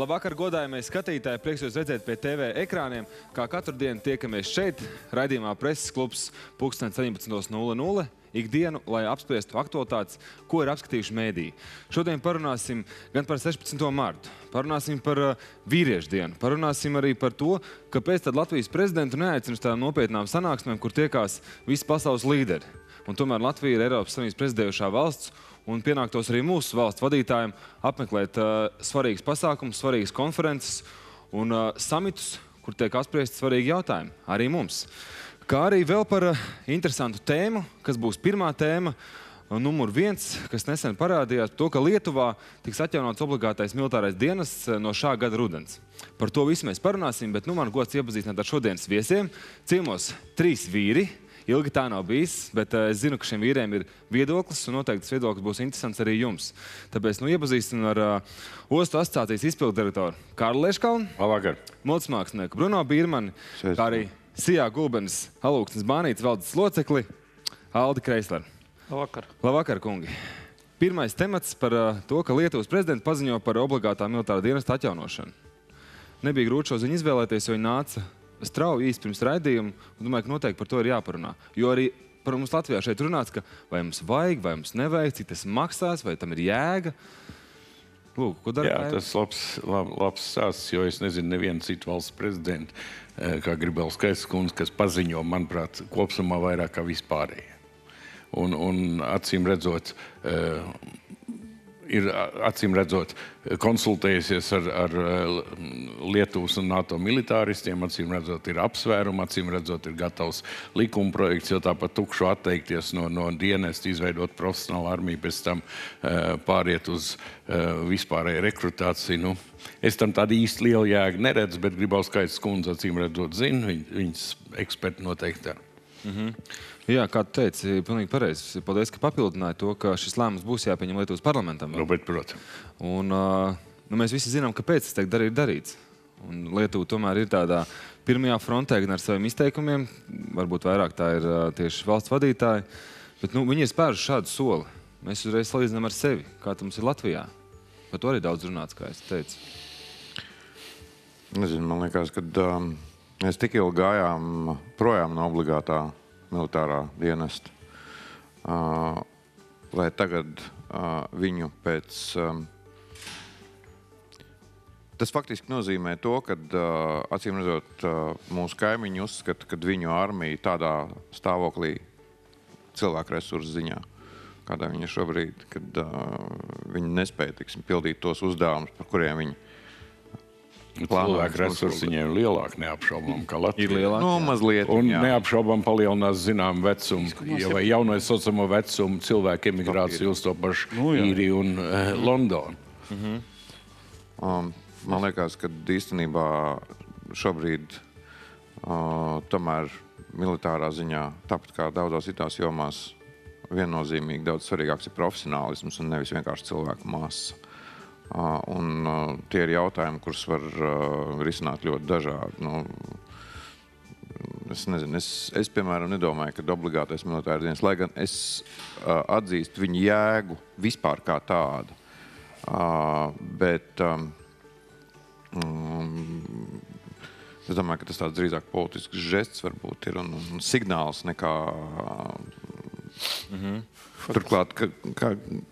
Labvakar, godājamie skatītāji! Prieks jūs redzēt pie TV ekrāniem. Kā katru dienu tiekamies šeit, raidījumā Preses klubs 17.00 ikdienu, lai apspriestu aktualitātes, ko ir apskatījuši mēdīji. Šodien parunāsim gan par 16. martu, parunāsim par uh, vīriešu dienu, parunāsim arī par to, kāpēc tad Latvijas prezidentu neaicina uz tādām nopietnām sanāksmēm, kur tiekās visi pasaules līderi. Un tomēr Latvija ir Eiropas Savienības prezidējušā valsts, un pienāktos arī mūsu valsts vadītājiem apmeklēt uh, svarīgas pasākumus, svarīgas konferences un uh, samitus, kur tiek apspriesti svarīgi jautājumi arī mums. Kā arī vēl par uh, interesantu tēmu, kas būs pirmā tēma, uh, numur viens, kas nesen parādījās, to, ka Lietuvā tiks atjaunots obligātais militārais dienests uh, no šā gada rudens. Par to visu mēs parunāsim, bet nu man gods iepazīstināt ar šodienas viesiem. Ciemos trīs vīri, Ilgi tā nav bijis, bet uh, es zinu, ka šiem vīriem ir viedoklis, un noteikti tas viedoklis būs interesants arī jums. Tāpēc nu, iepazīstinu ar uh, Ostu asociācijas izpildu direktoru Kārlu Leškalnu, Labvakar. mūzikas mākslinieku Bruno Bīrmani, kā arī Sijā Gulbenes Alūksnes Bānītes valdes locekli Aldi Kreisler. Labvakar. Labvakar, kungi! Pirmais temats par uh, to, ka Lietuvas prezidents paziņo par obligātā militārā dienesta atjaunošanu. Nebija grūti šo ziņu izvēlēties, jo viņi nāca strauji īsti pirms raidījuma. un Domāju, ka noteikti par to ir jāparunā. Jo arī par mums Latvijā šeit runāts, ka vai mums vajag, vai mums nevajag, cik tas maksās, vai tam ir jēga. Lūk, ko dara Jā, tas ir labs, lab, labs stāsts, jo es nezinu, nevienu citu valsts prezidentu, eh, kā Gribēls Kaiskundze, kas paziņo, manuprāt, kopsumā vairāk kā vispārējie. Un, un acīm redzot, eh, ir acīm redzot konsultējusies ar, ar eh, Lietuvas un NATO militāristiem, acīm redzot, ir apsvērumi, acīm redzot, ir gatavs likuma projekts, jo tāpat tukšu atteikties no, no dienesta, izveidot profesionālu armiju, pēc tam uh, pāriet uz uh, vispārēju rekrutāciju. Nu, es tam tādu īsti lielu jēgu neredzu, bet gribētu skaidrs, kundze, acīm redzot, zina, viņ, viņas eksperti noteikti dara. Jā, kā tu teici, pilnīgi pareizi. Paldies, ka papildināji to, ka šis lēmums būs jāpieņem Lietuvas parlamentam. Nu, bet, protams. Un, nu, mēs visi zinām, kāpēc tas tiek darīt, darīts. Un Lietuva tomēr ir tādā pirmajā frontē gan ar saviem izteikumiem, varbūt vairāk tā ir tieši valsts vadītāji. Bet nu, viņi ir spēruši šādu soli. Mēs uzreiz salīdzinām ar sevi, kā tas mums ir Latvijā. Par to arī daudz runāts, kā es teicu. Nezinu, man liekas, ka um, mēs tik ilgi gājām projām no obligātā militārā dienesta, uh, lai tagad uh, viņu pēc. Um, tas faktiski nozīmē to, ka uh, acīm redzot, uh, mūsu kaimiņi uzskata, ka viņu armija tādā stāvoklī cilvēku resursu ziņā, kādā viņi ir šobrīd, kad uh, viņi nespēja tiksim, pildīt tos uzdevumus, par kuriem viņi Cilvēku resursi viņiem ir lielāki, neapšaubām, kā Latvija. Ir lielāki. Nu, mazliet. Un jā. neapšaubām palielinās zinām vecumu, ja vai jauno saucamo vecumu cilvēku emigrāciju uz to pašu Nu, īriju un uh, Londonu. Um, man liekas, ka īstenībā šobrīd uh, tomēr militārā ziņā, tāpat kā daudzās citās jomās, viennozīmīgi daudz svarīgāks ir profesionālisms un nevis vienkārši cilvēku masa. Uh, un, uh, tie ir jautājumi, kurus var uh, risināt ļoti dažādi. Nu, Es, nezinu, es, es, piemēram, nedomāju, ka obligātais militārs dienas, lai gan es uh, atzīstu viņa jēgu vispār kā tādu. Uh, bet um, es domāju, ka tas tāds drīzāk politisks žests varbūt ir un, un signāls nekā. Mm -hmm. Turklāt, kā,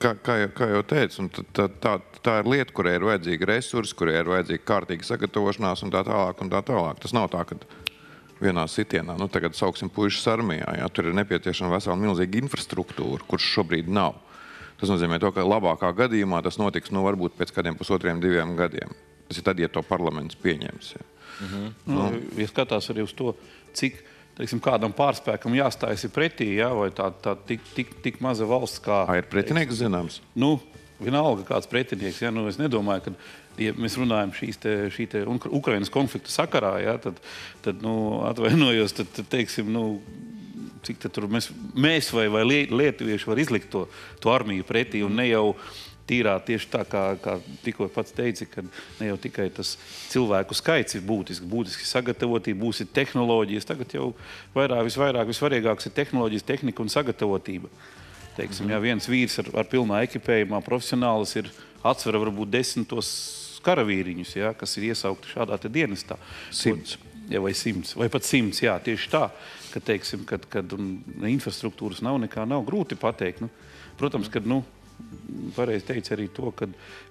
kā, kā, jau, teicu, tā, tā, tā, ir lieta, kurai ir vajadzīga resursi, kurai ir vajadzīga kārtīga sagatavošanās un tā tālāk. Un tā tālāk. Tas nav tā, ka vienā sitienā, nu tagad sauksim puikas armijā, ja, tur ir nepieciešama vesela milzīga infrastruktūra, kurš šobrīd nav. Tas nozīmē, to, ka labākā gadījumā tas notiks nu, varbūt pēc kādiem pusotriem, diviem gadiem. Tas ir tad, ja to parlaments pieņems. Ja. Nu, ja skatās arī uz to, cik teiksim, kādam pārspēkam jāstājas pretī, jā, vai tā, tā tik, tik, tik maza valsts kā. Ā, ir pretinieks zināms. Nu, vienalga, kāds pretinieks. Ja, nu, es nedomāju, ka ja mēs runājam šīs te, šī te Uk- Ukrainas konflikta sakarā, ja, tad, tad nu, atvainojos, tad, tad teiksim, nu, cik tad tur mēs, mēs vai, vai lie- lietuvieši var izlikt to, to armiju pretī un ne jau tīrā tieši tā, kā, kā tikko pats teici, ka ne jau tikai tas cilvēku skaits ir būtisks, būtiski sagatavotība, būs ir tehnoloģijas. Tagad jau vairāk, visvairāk, visvarīgāks ir tehnoloģijas, tehnika un sagatavotība. Teiksim, ja viens vīrs ar, ar pilnā ekipējumā, profesionālis ir atsvera varbūt desmitos karavīriņus, ja, kas ir iesaukti šādā te dienestā. Simts. Ja, vai simts, vai pat simts, jā, tieši tā, ka, teiksim, kad, kad un, infrastruktūras nav, nekā nav grūti pateikt. Nu, protams, kad, nu, pareizi teica arī to,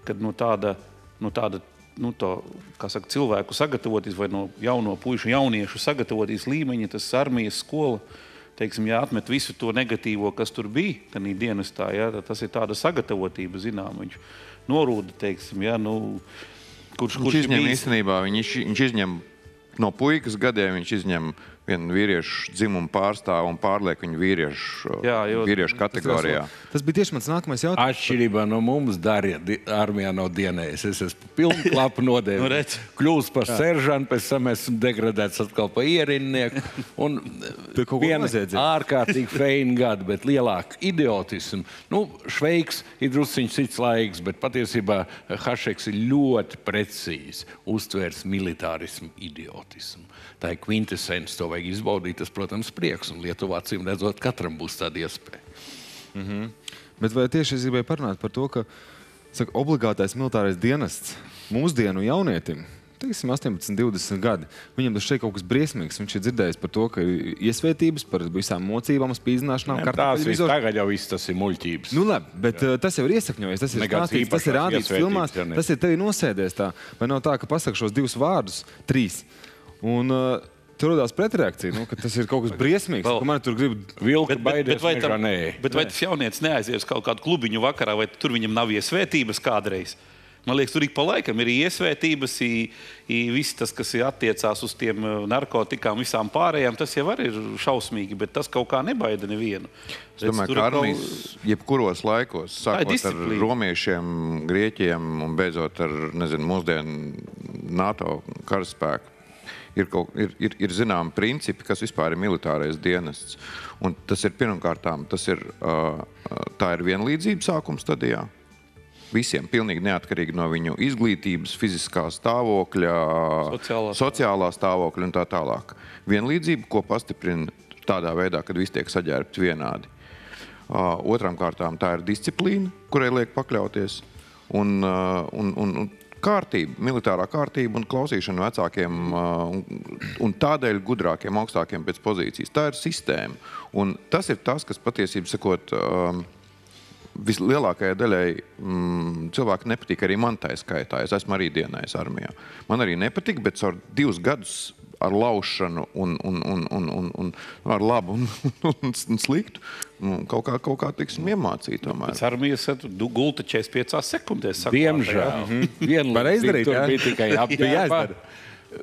kad no tāda, no tāda nu, to, saka, cilvēku sagatavoties, vai no jauno puišu, jauniešu sagatavoties līmeņa, tas armijas skola. Teiksim, ja atmet visu to negatīvo, kas tur bija, tad dienestā, tad tas ir tāda sagatavotība, zinām, viņš norūda, teiksim, ja, nu, kurš, Viņš kurš ir izņem bijis- īstenībā, viņš, viņš izņem no puikas gadiem, viņš izņem vienu vīriešu dzimumu pārstāvu un pārliek viņu vīriešu, Jā, jo- vīriešu kategorijā. Tas bija tieši mans nākamais jautājums. Atšķirībā no mums, Darija, armijā nav dienējis. Es esmu pilnu klapu nodevis. Nu. Kļūst par seržantu, pēc tam esmu degradēts atkal par ierindnieku. Un viena ārkārtīgi feina gada, bet lielāka idiotisma. Nu, Šveiks ir drusciņš cits laiks, bet patiesībā Hašeks ir ļoti precīzi uztvērs militārismu idiotismu. Tā ir kvintesence, to vajag izbaudīt. Tas, protams, prieks. Un Lietuvā, acīm redzot, katram būs tāda iespēja. Bet vai tieši es gribēju parunāt par to, ka saka, obligātais militārais dienests mūsdienu jaunietim, teiksim, 18, 20 gadi, viņam tas šeit kaut kas briesmīgs. Viņš ir dzirdējis par to, ka ir iesvētības par visām mocībām, spīdzināšanām, Tās kartupeļu viss vizoru. tagad jau viss tas ir muļķības. Nu, labi, bet uh, tas jau ir iesakņojies. Tas ir stāstīts, tas ir rādīts filmās, tas ir tevi nosēdies tā. Vai nav tā, ka pasakā šos divus vārdus, trīs. Un uh, tur radās pretreakcija, nu, ka tas ir kaut kas briesmīgs. Ka Man tur grib. Vilka Bet, bet, bet, vai, tam, nē. bet vai tas jaunietis neaizies kaut kādu klubiņu vakarā, vai tur viņam nav iesvētības kādreiz? Man liekas, tur ik pa laikam ir iesvētības, i- i viss tas, kas attiecās uz tiem eh, narkotikām, visām pārējām, tas jau arī ir šausmīgi, bet tas kaut kā nebaida nevienu. Es domāju, ka armijas jebkuros laikos, sākot ar romiešiem, grieķiem un beidzot ar nezinu, mūsdienu NATO karaspēku. Ir, kaut, ir, ir, ir zināmi principi, kas vispār ir militārais dienests. Un tas ir pirmkārt, tas ir, tā ir vienlīdzība sākuma stadijā. Visiem, pilnīgi neatkarīgi no viņu izglītības, fiziskā stāvokļa, Sociālā sociālā stāvokļa un tā tālāk. Vienlīdzība, ko pastiprina tādā veidā, kad visi tiek saģērbti vienādi. Otram kārtām tā ir disciplīna, kurai liek pakļauties. Un, un, un, un kārtība, militārā kārtība un klausīšana vecākiem uh, un, tādēļ gudrākiem, augstākiem pēc pozīcijas. Tā ir sistēma. Un tas ir tas, kas patiesībā sakot. Vislielākajai daļai mm, cilvēku nepatīk arī man tā skaitā. Es esmu arī dienējis armijā. Man arī nepatīk, bet caur divus gadus ar laušanu, un, un, un, un, un, un ar labu un, un, un sliktu nu, kaut kā, kaut kā tiksim, iemācīt. Tomēr. Armijas gulta 45 sekundēs. jā. Diemžēl. Var izdarīt, tur jā? bija tikai jāizdara.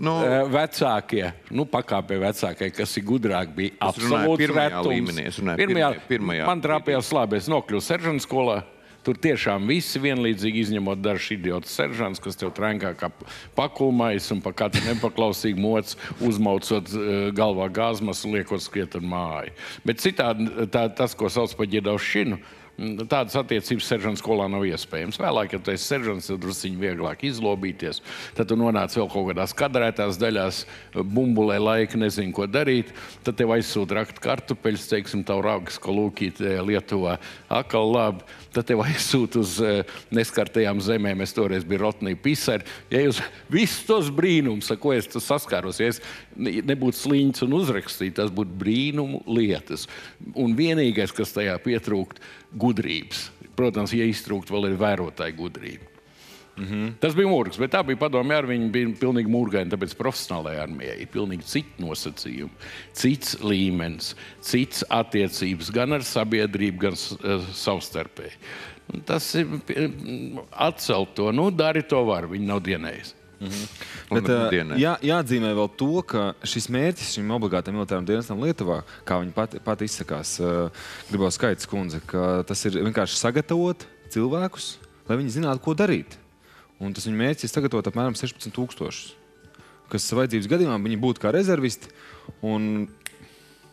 Nu, Eh, Vecākie, nu, pakāpē vecākie, kas ir gudrāki, bija absolūti pirmajā retums. līmenī, runāju pirmajā, pirmajā- man trāpījās labi, es nokļuvu seržanta skolā. Tur tiešām visi vienlīdzīgi izņemot dažus idiotus seržants, kas tev trenkā kā pakulmais un pa katru nepaklausīgu mocu uzmaucot uh, galvā gāzmas un liekot skriet ar māju. Bet citādi tā, tas, ko sauc par ģedaušanu, mm, tādas attiecības seržanta skolā nav iespējams. Vēlāk, kad esi seržants, tad druskuļi vieglāk izlobīties. Tad tu nonāc vēl kaut kādās kadrētās daļās, bumbulē laika, nezinu, ko darīt. Tad tev aizsūta rakt kartupeļus, teiksim, tā raugas, ko lūkīt eh, Lietuvā. Akal labi. Tad tev aizsūta uz eh, neskartajām zemēm. Es toreiz biju Rotnī Pisari. Ja jūs visus tos brīnumus, ar ko es saskāros, ja es ne- nebūtu sliņķis un uzrakstīts, tas būtu brīnumu lietas. Un vienīgais, kas tajā pietrūkt, gudrības. Protams, ja iztrūkt, vēl ir vērotāja gudrība. Mm -hmm. Tas bija mūrs, bet tā bija padomju armija. Viņa bija pilnīgi mūrgaina, tāpēc profesionālajai armijai ir pilnīgi citi nosacījumi, cits līmenis, cits attiecības gan ar sabiedrību, gan uh, savstarpēji. Tas ir mm, atcelt to, nu, dari to var, viņi nav dienējis. Un Bet, uh, jā, jāatzīmē vēl to, ka šis mērķis šim obligātam militāram dienestam Lietuvā, kā viņi pat, pat izsakās, uh, gribēja skaidrs kundze, ka tas ir vienkārši sagatavot cilvēkus, lai viņi zinātu, ko darīt. Un tas viņa mērķis ir sagatavot apmēram 16,000, kas vajadzības gadījumā viņi būtu kā rezervisti. un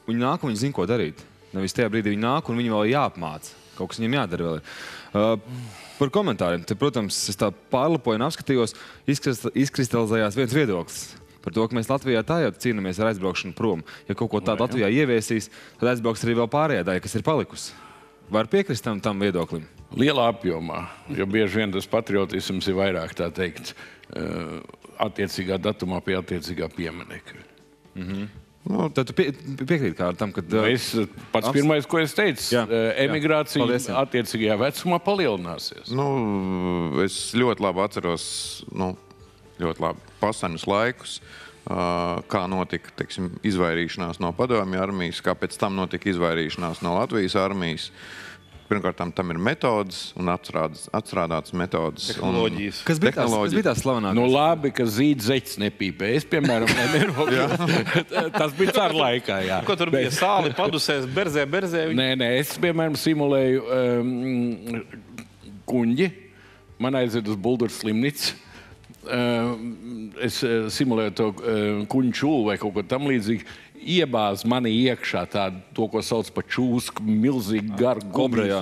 Viņi nāk un viņi zina, ko darīt. Nevis tajā brīdī viņi nāk un viņi vēl jāapmāca. Kaut kas viņiem jādara vēl. ir. Uh, par komentāriem. Te, protams, es tā pārlapoju un apskatījos, izkrist- izkristalizējās viens viedoklis. Par to, ka mēs Latvijā tā jau cīnāmies ar aizbraukšanu prom. Ja kaut ko tādu Latvijā ieviesīs, tad aizbrauks arī vēl pārējā daļa, kas ir palikusi. Var piekrist tam, tam viedoklim? Lielā apjomā, jo bieži vien tas patriotisms ir vairāk tā teikt, uh, attiecīgā datumā pie attiecīgā pieminiekļa. Mm -hmm. Nu, tad tu pie, piekrīti kā tam, ka. Uh, es pats Ams... pirmais, ko es teicu, jā, emigrācija jā. Paldies, jā. attiecīgajā vecumā palielināsies. Nu, es ļoti labi atceros, nu, ļoti labi pasenus laikus. Uh, kā notika teiksim, izvairīšanās no padomju armijas, kā pēc tam notika izvairīšanās no Latvijas armijas. Uh, Pirmkārt, tam, tam ir metodas un atstrādāts, atstrādāts metodas. Tehnoloģijas. Un, kas bija tās, kas bija tās slavenākās? Nu, labi, ka zīd zeķis nepīpē. Es, piemēram, nevaru. tas bija cār laikā, jā. Ko tur bija? Sāli, padusēs, berzē, berzē? Viņi... Nē, nē, es, piemēram, simulēju um, kuņģi. Man aiziet uz Bulduras slimnīcu. Uh, es uh, simulēju to uh, kuņģu čūlu vai kaut ko tamlīdzīgu iebāz manī iekšā tādu, to, ko sauc par čūsku, milzīgu garu gumiju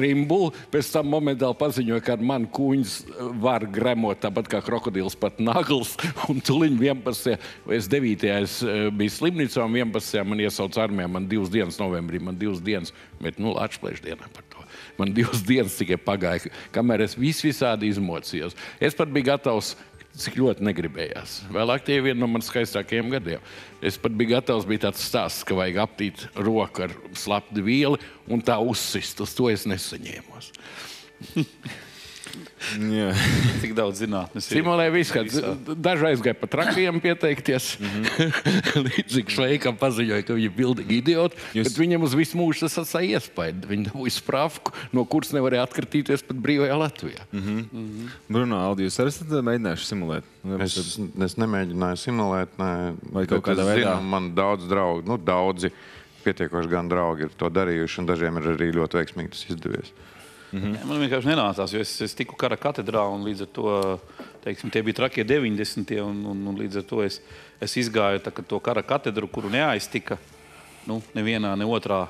rimbulu. Pēc tam momentāli paziņoja, ka ar mani kuņģis var gremot tāpat kā krokodils pat nagls. Un tuliņ 11. vai 9. es eh, biju slimnīcā un 11. man iesauca armijā. Man divas dienas novembrī, man divas dienas, bet nu, atšplēš dienā par to. Man divas dienas tikai pagāja, kamēr es vis visādi izmocījos. Es pat biju gatavs cik ļoti negribējās. Vēlāk tie ir viena no manas skaistākajiem gadiem. Es pat biju gatavs, bija tāds stāsts, ka vajag aptīt roku ar slapdu vielu un tā uzsist. Uz to es nesaņēmos. Cik daudz zinātnīs ir? Simulē viss, kad daži aizgāja pa trakiem pieteikties. Mm -hmm. Līdzīgi šveikam paziņoja, ka viņi ir bildīgi idioti. Jūs... Bet viņam uz visu mūžu tas atstāja iespēju. Viņi dabūja sprāfku, no kuras nevarēja atkritīties pat brīvajā Latvijā. Mm -hmm. Mm -hmm. Bruno, Aldi, jūs arī esat mēģinājuši simulēt? Es, es nemēģināju simulēt, ne. Vai kaut kādā veidā? Zinu, man daudz draugu, nu daudzi pietiekoši gan draugi ir to darījuši, un dažiem ir arī ļoti veiksmīgi tas izdevies. Mm -hmm. Man vienkārši nenācās, jo es, es tiku kara katedrā un līdz ar to teiksim, tie bija trakie 90. un, un, un līdz ar to es, es izgāju tā, to kara katedru, kuru neaiztika nu, nevienā, ne otrā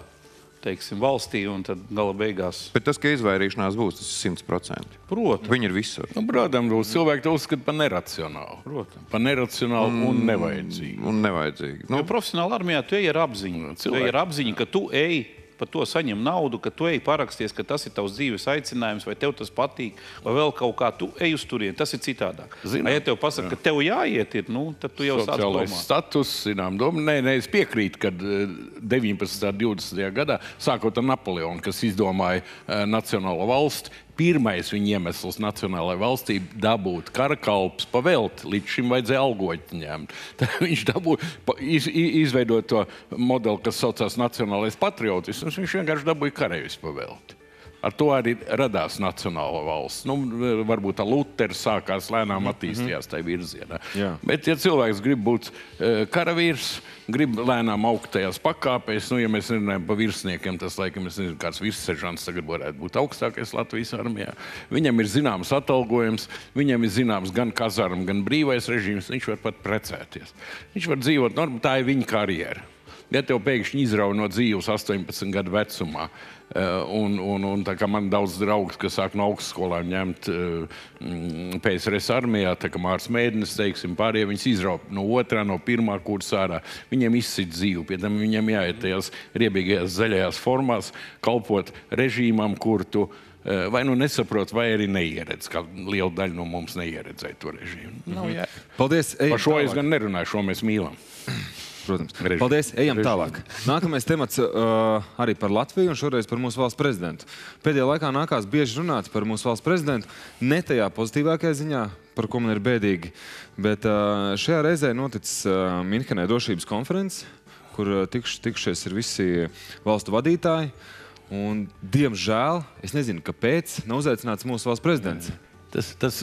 teiksim, valstī, un tad gala beigās. Bet tas, ka izvairīšanās būs, tas ir 100%. Protams. Viņi ir visur. Nu, protams, cilvēki to uzskata par neracionālu. Protams. Par neracionālu mm, un nevajadzīgu. Un nevajadzīgu. Nu, jo profesionāli armijā tu ej ar apziņu. Cilvēki. Tu ej ar apziņu, ka tu ej par to saņem naudu, ka tu ej paraksties, ka tas ir tavs dzīves aicinājums, vai tev tas patīk, vai vēl kaut kā tu ej uz turieni. Tas ir citādāk. Zinām, ja tev pasaka, jā. ka tev jāiet, ir, nu, tad tu jau sāc domāt. Status, zinām, doma. Nē, nē, es piekrītu, ka 19. un 20. gadā, sākot ar Napoleonu, kas izdomāja uh, nacionālo valsti, pirmais viņa iemesls nacionālajai valstī dabūt karakalpus pavēlt. Līdz šim vajadzēja algoņu ņemt. Tad viņš dabūja, iz, izveidot to modeli, kas saucās Nacionālais patriotisms. Viņš vienkārši dabūja karavīrs pavēlt. Ar to arī radās nacionāla valsts. Nu, varbūt tā Lutera sākās lēnām mhm. attīstījās tajā virzienā. Jā. Bet, ja cilvēks grib būt uh, karavīrs, grib lēnām augt tajās pakāpēs, nu, ja mēs runājam par virsniekiem, tas laikam ir kāds virssežants, tagad varētu būt augstākais Latvijas armijā. Viņam ir zināms atalgojums, viņam ir zināms gan kazarma, gan brīvais režīms, viņš var pat precēties. Viņš var dzīvot, normāli, tā ir viņa karjera. Ja tev pēkšņi izrauj no dzīves 18 gadu vecumā, un, un, un tā kā man daudz draugs, kas sāk no augstskolām ņemt eh, mm, PSRS armijā, tā kā Mārs Mēdnis, teiksim, pārējie viņus izraup no otrā, no pirmā kursa ārā. Viņiem izsit dzīvi, pie tam viņiem jāiet tajās riebīgajās zaļajās formās, kalpot režīmam, kur tu eh, vai nu nesaprot, vai arī neieredz, kā liela daļa no mums neieredzēja to režīmu. Nav, jā. Paldies! Ej, Par šo tālāk. es gan nerunāju, šo mēs mīlam. Protams. Reži. Paldies. Ejam Reži. tālāk. Nākamais temats uh, arī par Latviju un šoreiz par mūsu valsts prezidentu. Pēdējā laikā nākās bieži runāt par mūsu valsts prezidentu. Ne tajā pozitīvākajā ziņā, par ko man ir bēdīgi, bet uh, šajā reizē noticis uh, Minhenē drošības konferences, kur tikš, tikšies ir visi valstu vadītāji. Un, diemžēl, es nezinu, kāpēc, nav uzaicināts mūsu valsts prezidents. Tas, tas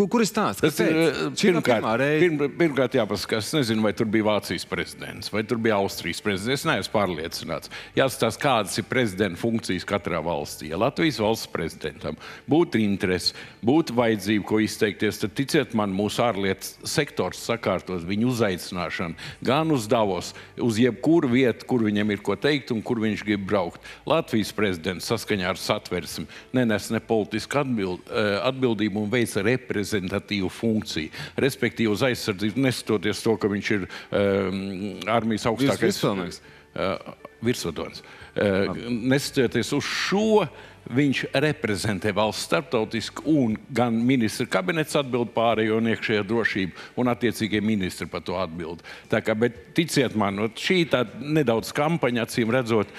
Kur, kur ir stāsts? Tas ir eh, pirmkārt, pirm, pirmkārt jāpasakās. Es nezinu, vai tur bija Vācijas prezidents vai tur bija Austrijas prezidents. Es neesmu pārliecināts. Jāskatās, kādas ir prezidenta funkcijas katrā valstī. Ja Latvijas valsts prezidentam būtu interese, būtu vajadzība, ko izteikties, tad ticiet man, mūsu ārlietu sektors sakārtos viņu uzaicināšanu gan uz Davos, uz jebkuru vietu, kur viņam ir ko teikt un kur viņš grib braukt. Latvijas prezidents saskaņā ar satversmi nenes ne politisku atbild, eh, atbildību un veica reprezentatīvu funkciju. Respektīvi, uz aizsardzību, neskatoties to, ka viņš ir um, armijas augstākais. uh, virsvadonis. Uh, neskatoties uz šo, viņš reprezentē valsts starptautiski, un gan ministra kabinets atbild pārējo un iekšējo drošību, un attiecīgie ministri par to atbild. Tā kā, bet ticiet man, šī tā nedaudz kampaņa, acīm redzot,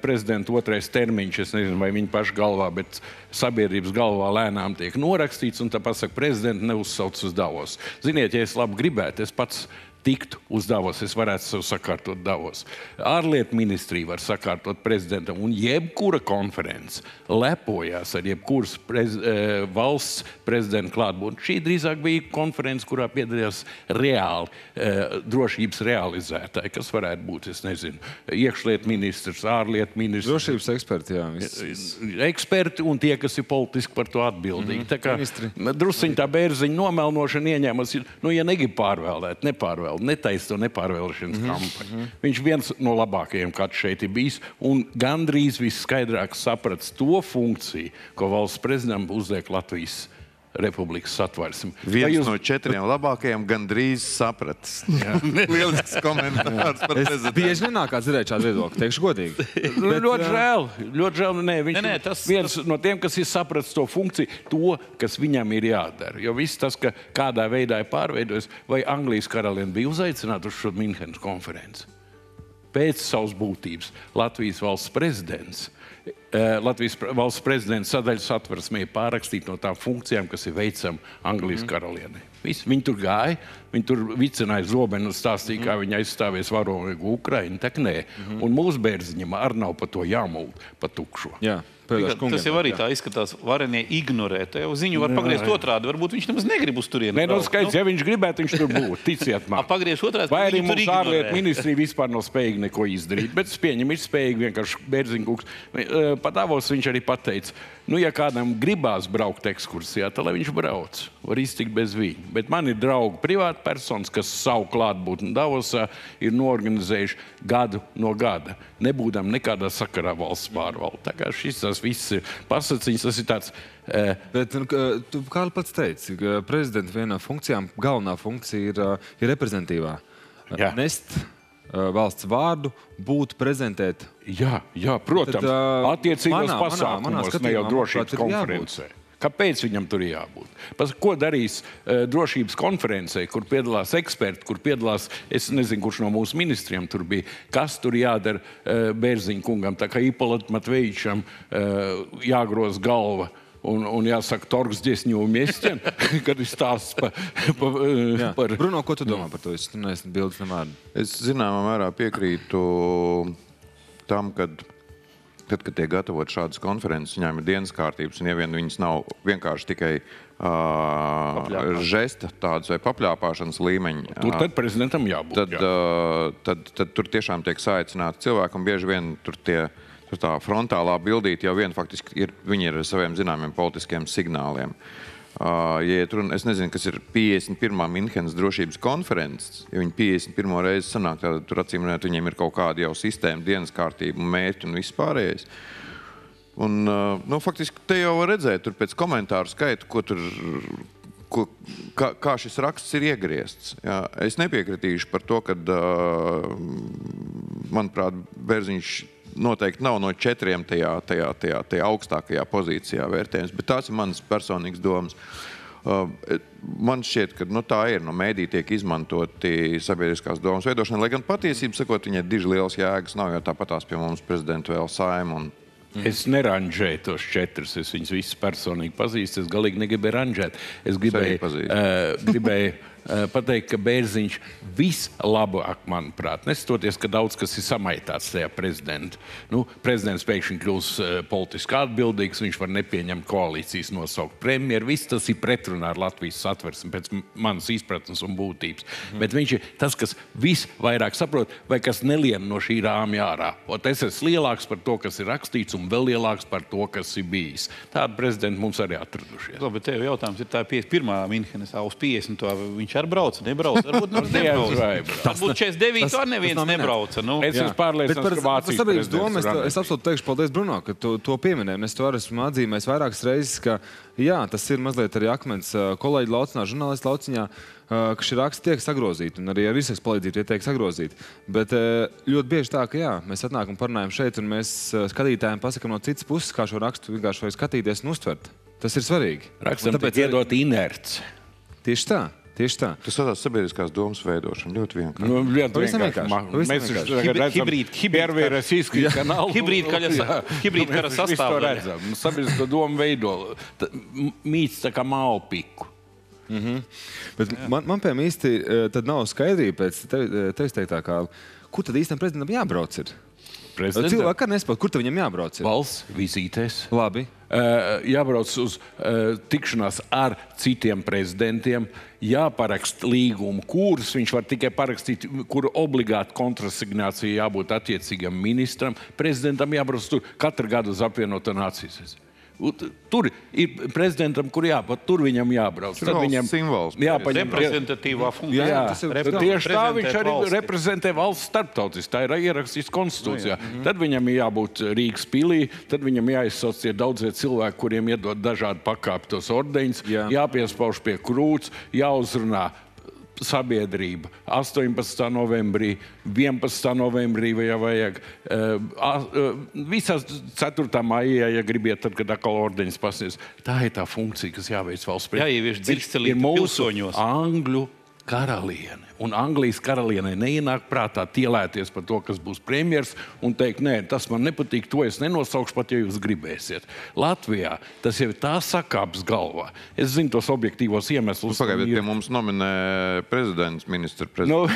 prezidenta otrais termiņš, es nezinu, vai viņa paša galvā, bet sabiedrības galvā lēnām tiek norakstīts, un tāpat saka, prezidents neuzsauc uz Davos. Ziniet, ja es labi gribētu, es pats tiktu uz Davos, es varētu sev sakārtot Davos. Ārlietu ministrija var sakārtot prezidentam, un jebkura konference lepojas ar jebkuras prez, e, valsts prezidenta klātbūtni. Šī drīzāk bija konference, kurā piedalījās reāli e, drošības realizētāji, kas varētu būt, es nezinu, iekšlietu ministrs, ārlietu ministrs. Drošības eksperti, jā. Eksperti un tie, kas ir politiski par to atbildīgi. Mm -hmm. Tā kā drusciņā tā bērziņa nomelnošana ieņēmas, nu, ja negrib pārvēlēt, nepārvēlēt nepārvēl, netaisa nepārvēlēšanas mm -hmm. kampaņu. -hmm. Viņš viens no labākajiem, kāds šeit ir bijis, un gandrīz visskaidrāk sapratis to funkciju, ko valsts prezidentam uzliek Latvijas. Republikas satversmi. Viens jūs... no četriem labākajiem gandrīz sapratis. Lielisks komentārs par prezidentu. Bieži nenāk dzirdēt šādu viedokli, teikšu godīgi. Nu, Bet, ļoti žēl. Ļoti žēl. Nē, viņš ir tas... viens tas... no tiem, kas ir sapratis to funkciju, to, kas viņam ir jādara. Jo viss tas, ka kādā veidā ir pārveidojis, vai Anglijas karaliene bija uzaicināta uz šo Minhenes konferenci. Pēc savas būtības Latvijas valsts prezidents Latvijas valsts prezidenta sadaļas satversmē pārrakstīt no tām funkcijām, kas ir veicama Anglijas mm. karalienei. Viņi tur gāja, viņi tur vicināja zobenu un stāstīja, mm. kā viņi aizstāvēs varonīgu Ukraiņu. Tā nē, mm. un mūsu bērziņam arī nav par to jāmūt, pa tukšo. Jā. Kungiem, tas jau arī tā izskatās. Varenie ignorē. Jau ziņu var pagriezt otrādi. Varbūt viņš nemaz negrib uz turieni. Nē, no nu, skaidrs, nu. ja viņš gribētu, viņš tur būtu. Ticiet man. Pagriezt otrādi. Vai arī mūsu ārlietu ministrija vispār nav spējīga neko izdarīt. Bet es pieņemu, ir spējīgi vienkārši bērziņkungs. Pat avos viņš arī pateica, nu, ja kādam gribās braukt ekskursijā, tad lai viņš brauc. Var iztikt bez viņa. Bet man ir draugi privāti personas, kas savu klātbūtni Davosā ir norganizējuši gadu no gada, nebūdam nekādā sakarā valsts pārvalde. Tā kā šis tas viss ir pasaciņas, tas ir tāds. Eh, Bet, nu, tu kā pats teici, ka prezidenta vienā funkcijā, galvenā funkcija ir, eh, ir reprezentatīvā. Jā. Nest uh, valsts vārdu, būt prezentēt. Jā, jā protams, Tad, uh, attiecīgos manā, pasākumos, manā, manā ne jau drošības konferencē. Kāpēc viņam tur jābūt? Pas, ko darīs uh, drošības konferencē, kur piedalās eksperti, kur piedalās, es nezinu, kurš no mūsu ministriem tur bija, kas tur jādara uh, Bērziņa kungam, tā kā Ipolitam Matvejičam uh, jāgroz galva. Un, un jāsaka, Torgs dziesmu mēsķiem, kad viņš stāsta pa, pa, Jā. par. Bruno, ko tu domā par to? Es neesmu bildes nemēr. Es zināmā mērā piekrītu tam, kad, tad, kad tiek gatavot šādas konferences, viņām ir dienas kārtības, un ja vien viņas nav vienkārši tikai uh, žesta tādas vai papļāpāšanas līmeņa. Tur tad prezidentam jābūt. Tad, jā. uh, tad, tad, tad tur tiešām tiek saicināti cilvēki, un bieži vien tur tie Tur tā frontālā bildīte jau vien faktiski ir, ir ar saviem zināmiem politiskiem signāliem. Uh, ja runa, es nezinu, kas ir 51. Minhenes drošības konferences. Ja viņi 51. reizi sanāk, tad tur acīm redzot, viņiem ir kaut kāda jau sistēma, dienas kārtība, mērķi un viss pārējais. Un, uh, nu, faktiski te jau var redzēt, tur pēc komentāru skaita, ko tur, ko, kā, kā šis raksts ir iegriezts. Jā. Es nepiekritīšu par to, ka, uh, manuprāt, Bērziņš noteikti nav no četriem tajā, tajā, tajā, tajā augstākajā pozīcijā vērtējums, bet tās ir manas personīgas domas. Uh, man šķiet, ka nu, tā ir. Nu, Mēdī tiek izmantoti sabiedriskās domas veidošanai, lai gan patiesībā sakot, viņai diži liels jēgas nav, jo tāpatās pie mums prezidenta vēl saima. Un... Es neranžēju tos četrus. Es viņus visus personīgi pazīstu. Es galīgi negribēju ranžēt. Es gribēju, uh, gribēju pateikt, ka Bērziņš vislabāk, manuprāt, neskatoties, ka daudz kas ir samaitāts tajā prezidentā. Nu, prezidents pēkšņi kļūs uh, politiski atbildīgs, viņš var nepieņemt koalīcijas nosaukt premjeru. Viss tas ir pretrunā ar Latvijas satversmi pēc manas izpratnes un būtības. Mm. Bet viņš ir tas, kas visvairāk saprot, vai kas nelien no šī rāmja ārā. Ot, es esmu lielāks par to, kas ir rakstīts, un vēl lielāks par to, kas ir bijis. Tādu prezidentu mums arī atradušies. Labi, tev jautājums ir tā 51. Minhenes, uz 50. viņš ar braucu, nebrauc. Varbūt nu, Diez nebrauc. vai. Varbūt 49. Tas- to tas neviens minēts. nebrauca. Nu. Es esmu pārliecināts, par, ka par Vācijas sabiedrības domu es, es absolūti teikšu paldies Bruno, ka tu to pieminēji. Es to arī esmu atzīmējis vairākas reizes, ka jā, tas ir mazliet arī akmens kolēģi laucinā, žurnālisti lauciņā, ka šie raksti tiek sagrozīti un arī ar izsaks palīdzību tie tiek sagrozīti. Bet ļoti bieži tā, ka jā, mēs atnākam un parunājam šeit un mēs skatītājiem pasakam no citas puses, kā šo rakstu vienkārši skatīties un uztvert. Tas ir svarīgi. Rakstam, tāpēc arī- iedot inerci. Tieši tā, tieši tā. Tas saucās sabiedriskās domas veidošana ļoti vienkārši. Nu, ļoti vienkārši. vienkārši, Mēs vienkārši. redzam. Hibrid kaļa sa- Jā. hibrid Nu, kara mēs visu to sastāvdaļa. redzam. Nu, Sabiedrisko domu veido mīts tā kā malpiku. Bet man, man piemēram, īsti eh, tad nav skaidrība pēc eh, tevis teiktā, kā, kur tad īstenībā prezidentam jābrauc. Ir? Prezidentam Cilvēki arī nesaprot, kur viņam jābrauc. Ir? valsts vizītēs. Labi. Uh, jābrauc uz uh, tikšanās ar citiem prezidentiem, jāparaksta līgumu, kurus viņš var tikai parakstīt, kuru obligāti kontrasignācija jābūt attiecīgam ministram. Prezidentam jābrauc tur katru gadu uz apvienoto nācijas. Tur ir prezidentam, kur jāpat, tur viņam jābrauc. ir valsts simbols. jāpaņem Reprezentatīvā funkcija. Jā, tas ir- tad tieši tā viņš arī valsti. reprezentē valsts starptautiski. Tā ir ierakstīts konstitūcijā. Tad viņam ir jābūt Rīgas pilī, tad viņam jāizsauc tie daudzie cilvēki, kuriem iedod dažādi pakāptos ordeņus, Jā. jāpiespauž pie krūts, jāuzrunā sabiedrība 18. novembrī, 11. novembrī, ja vajag. eh, eh, Visās 4. maijā, ja gribiet, tad, kad atkal ordeņas pasniedz. Tā ir tā funkcija, kas jāveic valsts Jāievieš dziļstelība Ir mūsu pilsoņos. Angļu karaliene. Un Anglijas karalienei neienāk prātā tielēties par to, kas būs premjerministrs, un teikt, nē, tas man nepatīk, to es nenosaukšu pat, ja jūs gribēsiet. Latvijā tas jau ir tā sakāps galvā. Es zinu tos objektīvos iemeslus. Pagaidiet, un ir- pie mums nominē prezidents, ministra prezidents.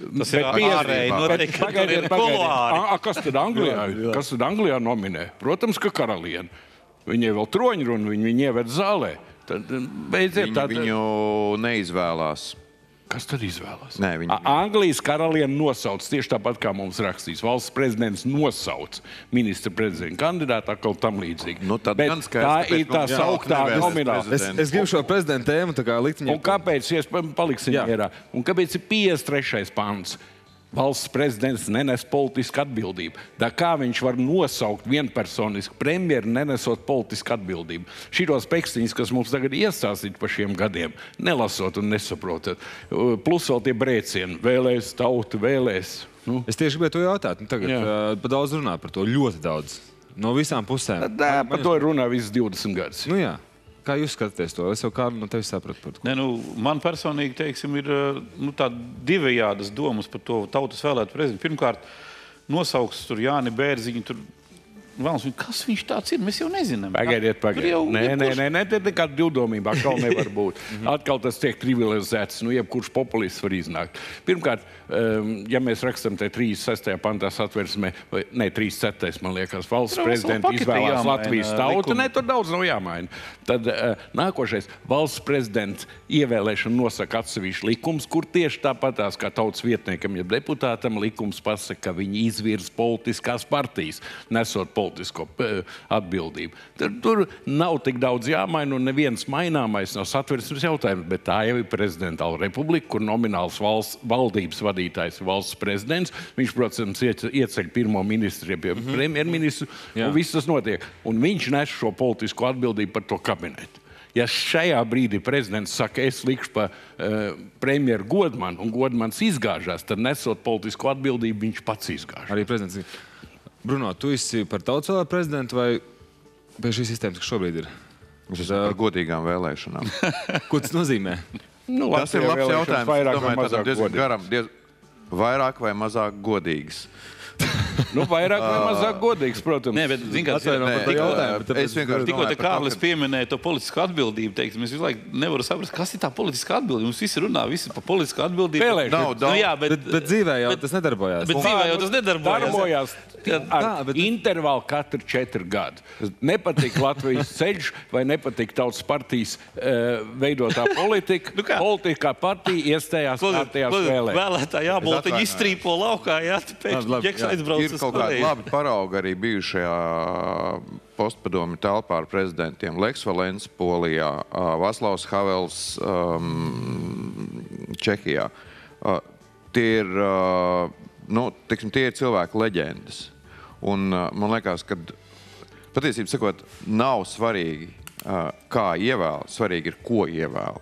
Nu, Tas ir ārēji, noteikti, pagaidiet, ir pagaidiet. A- Kas tad Anglijā? Kas tad Anglijā nominē? Protams, ka karaliene. Viņai vēl troņruna, viņi viņu ieved zālē. Tad beidziet Viņu, tā. viņu neizvēlās. Kas tad izvēlās? Nē, viņi- A- Anglijas karaliene nosauc tieši tāpat, kā mums rakstīts. Valsts prezidents nosauc ministra prezidenta kandidātu, atkal tam līdzīgi. Nu, tā ir tā sauktā nomināla. Es, es gribu šo prezidenta tēmu likt Un viņam. kāpēc ja paliksim Jā. mierā? Un kāpēc ir 53. pāns? Valsts prezidents nenes politisku atbildību. Tā kā viņš var nosaukt vienpersoniski premjeru, nenesot politisku atbildību? Šos pēkstiņus, kas mums tagad iestāstīti par šiem gadiem, nelasot un nesaprotot. Uh, Plus vēl tie brēcieni, vēlēs, tauta vēlēs. Nu, Es tieši gribēju to jautāt. Nu, tagad uh, pa daudz runā par to. Ļoti daudz. No visām pusēm. tā, par to ir runā visas 20 gadus. Nu, jā. Kā jūs skatāties to? Es jau kādu no tevis sapratu. par. Ne, nu, man personīgi teiksim, ir eh, nu, divējādas domas par to tautas vēlētu prezidentu. Pirmkārt, nosauks tur Jāni Bērziņu. Tur, Valns, kas viņš tāds ir? Mēs jau nezinām. Pagaidiet, Tur jau pagaidiet. Nē, nē, jebkurš- nē, nē, tā ir nekāda divdomība. Atkal nevar būt. Atkal tas tiek trivializēts. Nu, jebkurš populists var iznākt. Pirmkārt, um, ja mēs rakstām te 36. pantā satversmē, vai ne 37. man liekas, valsts prezidents pakete izvēlās jāmaina, Latvijas tautu, ne, tur daudz nav jāmaina. Tad uh, nākošais valsts prezidents ievēlēšana nosaka atsevišķu likums, kur tieši tāpatās kā tautas vietniekam, ja deputātam likums pasaka, ka viņi izvirza politiskās partijas, nesot politisko eh, atbildību. Tur, tur nav tik daudz jāmaina, un neviens maināmais nav satversmes jautājums, bet tā jau ir prezidentāla republika, kur nomināls valsts valdības vadītājs ir valsts prezidents. Viņš, protams, iece- ieceļ pirmo ministru, jeb mm -hmm. premjerministru, Jā. un viss tas notiek. Un viņš nes šo politisko atbildību par to kabinetu. Ja šajā brīdī prezidents saka, es likšu pa uh, premjeru Godmanu, un Godmans izgāžās, tad nesot politisko atbildību, viņš pats izgāžās. Arī prezidents. Bruno, tu esi par tautas vēlētāju prezidentu vai pie šīs sistēmas, kas šobrīd ir? Es esmu par godīgām vēlēšanām. Ko tas nozīmē? Nu, Tas ir labs jautājums. Vairāk vai domāju, tādam mazāk godīgi. garam, diez... vairāk vai mazāk godīgs. Nu, vairāk vai mazāk godīgs, protams. Nē, bet, zin, kā, Atvaino Nē, tikko- jautājumu. bet tāpēc- es vienkārši Tikko te Kārlis pieminēja to politisko atbildību. Teiksim, es visu laiku nevaru saprast, kas ir tā politiskā atbildība. Mums visi runā visi par politisko atbildību. Vēlēšanas. Nav Nu, daudz. jā, bet, Bet, bet dzīvē jau tas nedarbojās. bet dzīvē jau tas nedarbojās. Darbojās ar Tā, bet- intervālu katru četru gadu. Nepatīk Latvijas ceļš, vai nepatīk tautas partijas uh, veidotā politika. Nu kā? Politiskā partija iestājās kārtējās vēlēšanās. Vēlētāji atvainojos. iztrīpo laukā, jā, tu Labi, pēkšņi labi, ģeks jā. aizbrauc Ir kaut kādi Koreju. labi paraugi arī bijušajā postpadomi telpā ar prezidentiem Leks Valens, Polijā, Vaslavs Havels, um, Čehijā. Uh, tie, ir, uh, nu, tiksim, tie ir cilvēku leģendas. Un, uh, man liekas, ka patiesībā sakot, nav svarīgi, kā ievēl, svarīgi ir, ko ievēl.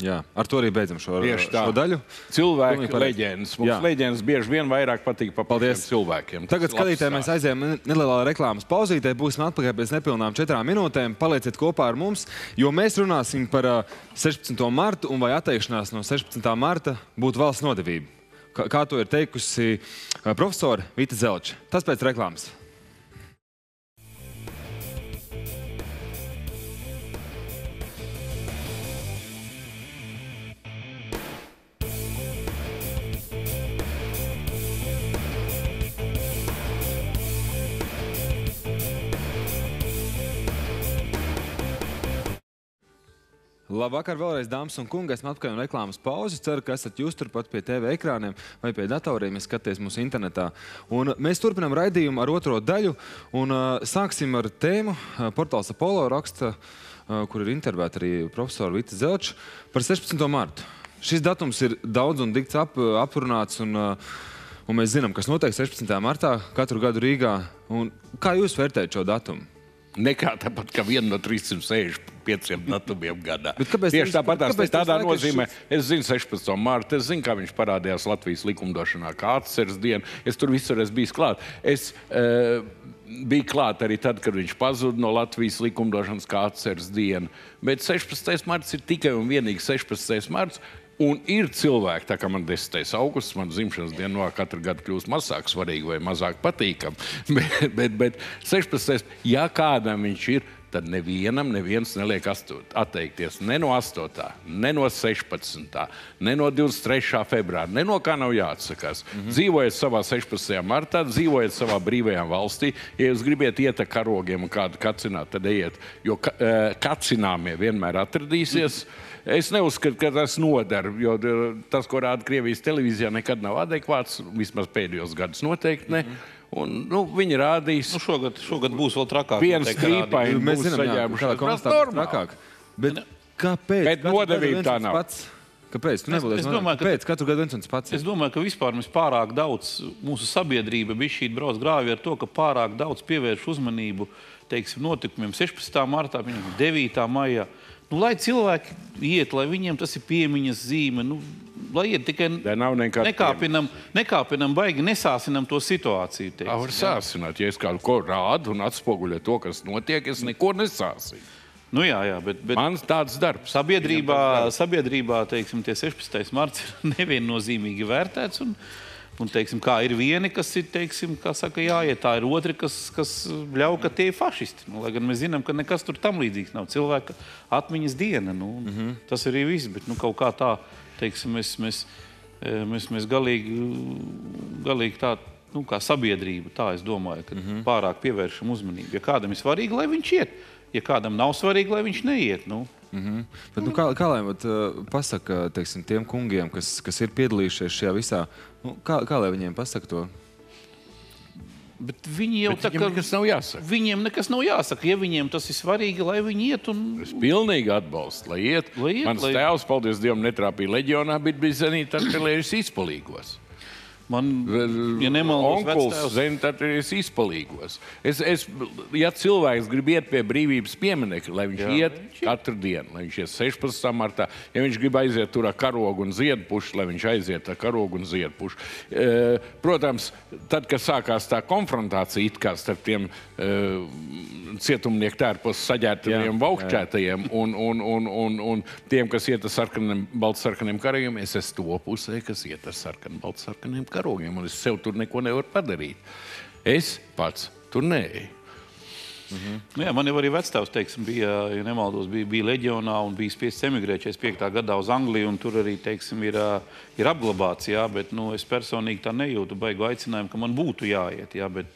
Jā, ar to arī beidzam šo, šo daļu. Cilvēki pareizi. leģendas. Mums Jā. leģendas bieži vien vairāk patīk par Paldies. cilvēkiem. Tagad, Tas labs skatītāji, mēs aizējām nelielā reklāmas pauzītē. Būsim atpakaļ pēc nepilnām četrām minūtēm. Palieciet kopā ar mums, jo mēs runāsim par ā, 16. martu un vai atteikšanās no 16. marta būtu valsts nodevība. Kā, to ir teikusi ā, profesore Vita Zelča. Tas pēc reklāmas. Labvakar, vēlreiz, dāmas un kungi. Esmu atpakaļ no reklāmas pauzes. Ceru, ka esat jūs turpat pie TV ekrāniem vai pie datoriem, ja skatāties mūsu internetā. Un mēs turpinām raidījumu ar otro daļu. Un, uh, sāksim ar tēmu. Uh, portāls Apollo raksta, uh, kur ir intervēta arī profesora Vita Zelča par 16. martu. Šis datums ir daudz un dikts ap, aprunāts. Un, uh, Un mēs zinām, kas notiek 16. martā katru gadu Rīgā. Un kā jūs vērtējat šo datumu? Nekā tāpat kā viena no 365 datumiem gadā. Bet kāpēc Tieši tāpat tās kāpēc tādā laiks ir nozīmē, es zinu 16. mārtu, es zinu, kā viņš parādījās Latvijas likumdošanā, kā atceras dienu. Es tur visur esmu bijis klāt. Es uh, biju klāt arī tad, kad viņš pazuda no Latvijas likumdošanas, kā atceras dienu. Bet 16. marts ir tikai un vienīgi 16. marts. Un ir cilvēki, tā kā man 10. augusts, man dzimšanas diena no katru gadu kļūst mazāk svarīga vai mazāk patīkama. Bet, bet, bet 16. ja kādam viņš ir, tad nevienam neviens neliek asto- atteikties ne no 8., ne no 16., ne no 23. februāra, ne no kā nav jāatsakās. Mm -hmm. Dzīvojiet savā 16. martā, dzīvojiet savā brīvajā valstī. Ja jūs gribat iet ar karogiem un kādu kacināt, tad ejiet, jo ka, eh, kacināmie vienmēr atradīsies. Mm -hmm. Es neuzskatu, ka tas nodara, jo eh, tas, ko rāda Krievijas televīzijā, nekad nav adekvāts. Vismaz pēdējos gados noteikti ne. Un, nu, viņi rādīs, Nu, šogad, šogad būs vēl trakāk. rādīt. strīpaini Mēs būs saņēmuši. kādā Tas normāli. trakāk. Bet kāpēc? Bet nodevība tā nav. Pats? Kāpēc? Tu Es- nebūsi es domāju, ka- Kāpēc? Katru gadu viens un tas pats. Es domāju, ka vispār mēs pārāk daudz, mūsu sabiedrība bija šī brauc grāvī ar to, ka pārāk daudz pievērš uzmanību teiksim, notikumiem 16. martā, piemēram, 9. maijā. Nu, lai cilvēki iet, lai viņiem tas ir piemiņas zīme, nu, lai iet tikai nekāpinam, nekāpinam, baigi nesāsinam to situāciju. Tā var sāsināt. Ja es kādu ko rādu un atspoguļoju to, kas notiek, es neko nesāsinu. Nu, jā, jā, bet, bet Mans tāds darbs. sabiedrībā, sabiedrībā teiksim, tie 16. marts ir neviennozīmīgi vērtēts. Un, un, teiksim, kā ir vieni, kas ir, teiksim, saka, jāiet, tā ir otri, kas, kas ļauj, ka tie ir fašisti. Nu, lai gan mēs zinām, ka nekas tur tam līdzīgs nav. Cilvēka atmiņas diena. Nu, mm -hmm. Tas arī viss, bet nu, kaut kā tā, teiksim, mēs, mēs, eh, mēs, mēs galīgi, galīgi tā. Nu, kā sabiedrība, tā es domāju, ka mm -hmm. pārāk pievēršam uzmanību. Ja kādam ir svarīgi, lai viņš iet, ja kādam nav svarīgi, lai viņš neiet. Nu. Bet, nu, kā, kā lai vat, uh, pasaka teiksim, tiem kungiem, kas, kas ir piedalījušies šajā visā, nu, kā, kā lai viņiem pasaka to? Bet viņi jau Bet tā kā nekas nav jāsaka. Viņiem nekas nav jāsaka. Ja viņiem tas ir svarīgi, lai viņi iet un Es pilnīgi atbalstu, lai iet. Lai iet, Mans lai- tēvs, paldies Dievam, netrāpīja leģionā, bet bija zenītā spēlējis izpalīgos. Man, ja nemaldos, Onkuls vectēvs- zenītā ir izpalīgos. Es, es, ja cilvēks grib iet pie brīvības pieminiekta, lai viņš Jā, iet katru dienu, lai viņš iet 16. martā, ja viņš grib aiziet tur ar karogu un ziedpušu, lai viņš aiziet ar karogu un ziedpušu. E, protams, tad, kad sākās tā konfrontācija it kā starp tiem e, cietumnieku tērpos saģērbtiem Jā, vaukšķētajiem un, un, un, un, un tiem, kas iet ar sarkaniem, baltsarkaniem karogiem, es esmu to pusē, kas iet ar sarkaniem, baltsarkaniem karogiem, un es sev tur neko nevaru padarīt. Es pats tur neeju. Nu, jā, man jau arī vecāks bija, ja nemaldos, bija, bija leģionā un bija spiests emigrēt 45. gadā uz Angliju. Tur arī teiksim, ir, ir apglabāts. Jā, bet, nu, es personīgi tā nejūtu baigu aicinājumu, ka man būtu jāiet. Jā, bet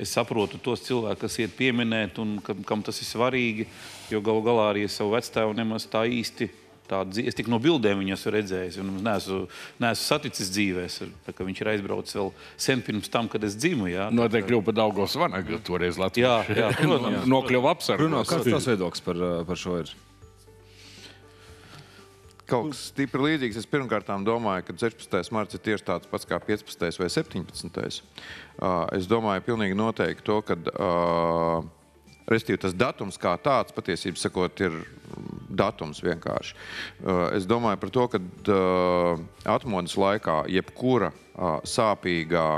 es saprotu tos cilvēkus, kas iet pieminēt un kam, kam tas ir svarīgi. Jo galu galā arī es savu vecāku nemaz tā īsti tādu dzīvi. Es tikai no bildēm viņu esmu redzējis, un neesmu, neesmu saticis dzīvēs. Tā viņš ir aizbraucis vēl sen pirms tam, kad es dzimu. Jā, Noteikti kļuva par Daugos vanagu toreiz Latvijā. Jā, jā, protams. Nokļuva apsardzes. Bruno, kāds tavs viedoklis par, uh, par šo ir? Kaut kas stipri līdzīgs. Es pirmkārt domāju, ka 16. marts ir tieši tāds pats kā 15. vai 17. Uh, es domāju, pilnīgi noteikti to, ka uh, Restīvi, tas datums kā tāds patiesībā sakot, ir datums vienkārši. Uh, es domāju par to, ka uh, atmodas laikā jebkura uh, sāpīgā,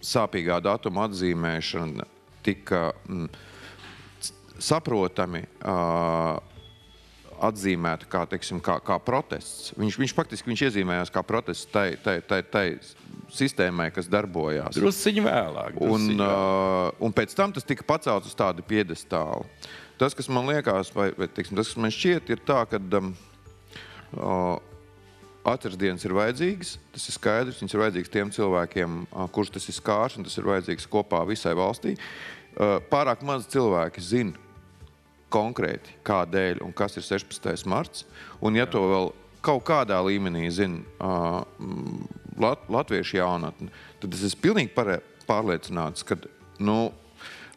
sāpīgā datuma atzīmēšana tika mm, saprotami atzīmēta kā, teiksim, kā, kā protests. Viņš, viņš faktiski viņš iezīmējās kā protests tai, tai, tai, tai sistēmai, kas darbojās. Drusciņi vēlāk. Un, drusciņi vēlāk. uh, un pēc tam tas tika pacelts uz tādu piedestālu. Tas, kas man liekas, vai, vai teiksim, tas, kas man šķiet, ir tā, ka um, uh, atceres dienas ir vajadzīgas. Tas ir skaidrs. Viņas ir vajadzīgas tiem cilvēkiem, uh, kurus tas ir skārs, un tas ir vajadzīgs kopā visai valstī. Uh, pārāk maz cilvēki zina konkrēti, kādēļ un kas ir 16. marts. Un, ja to vēl kaut kādā līmenī zina uh, lat, latviešu jaunatne, tad es esmu pilnīgi pārliecināts, ka nu,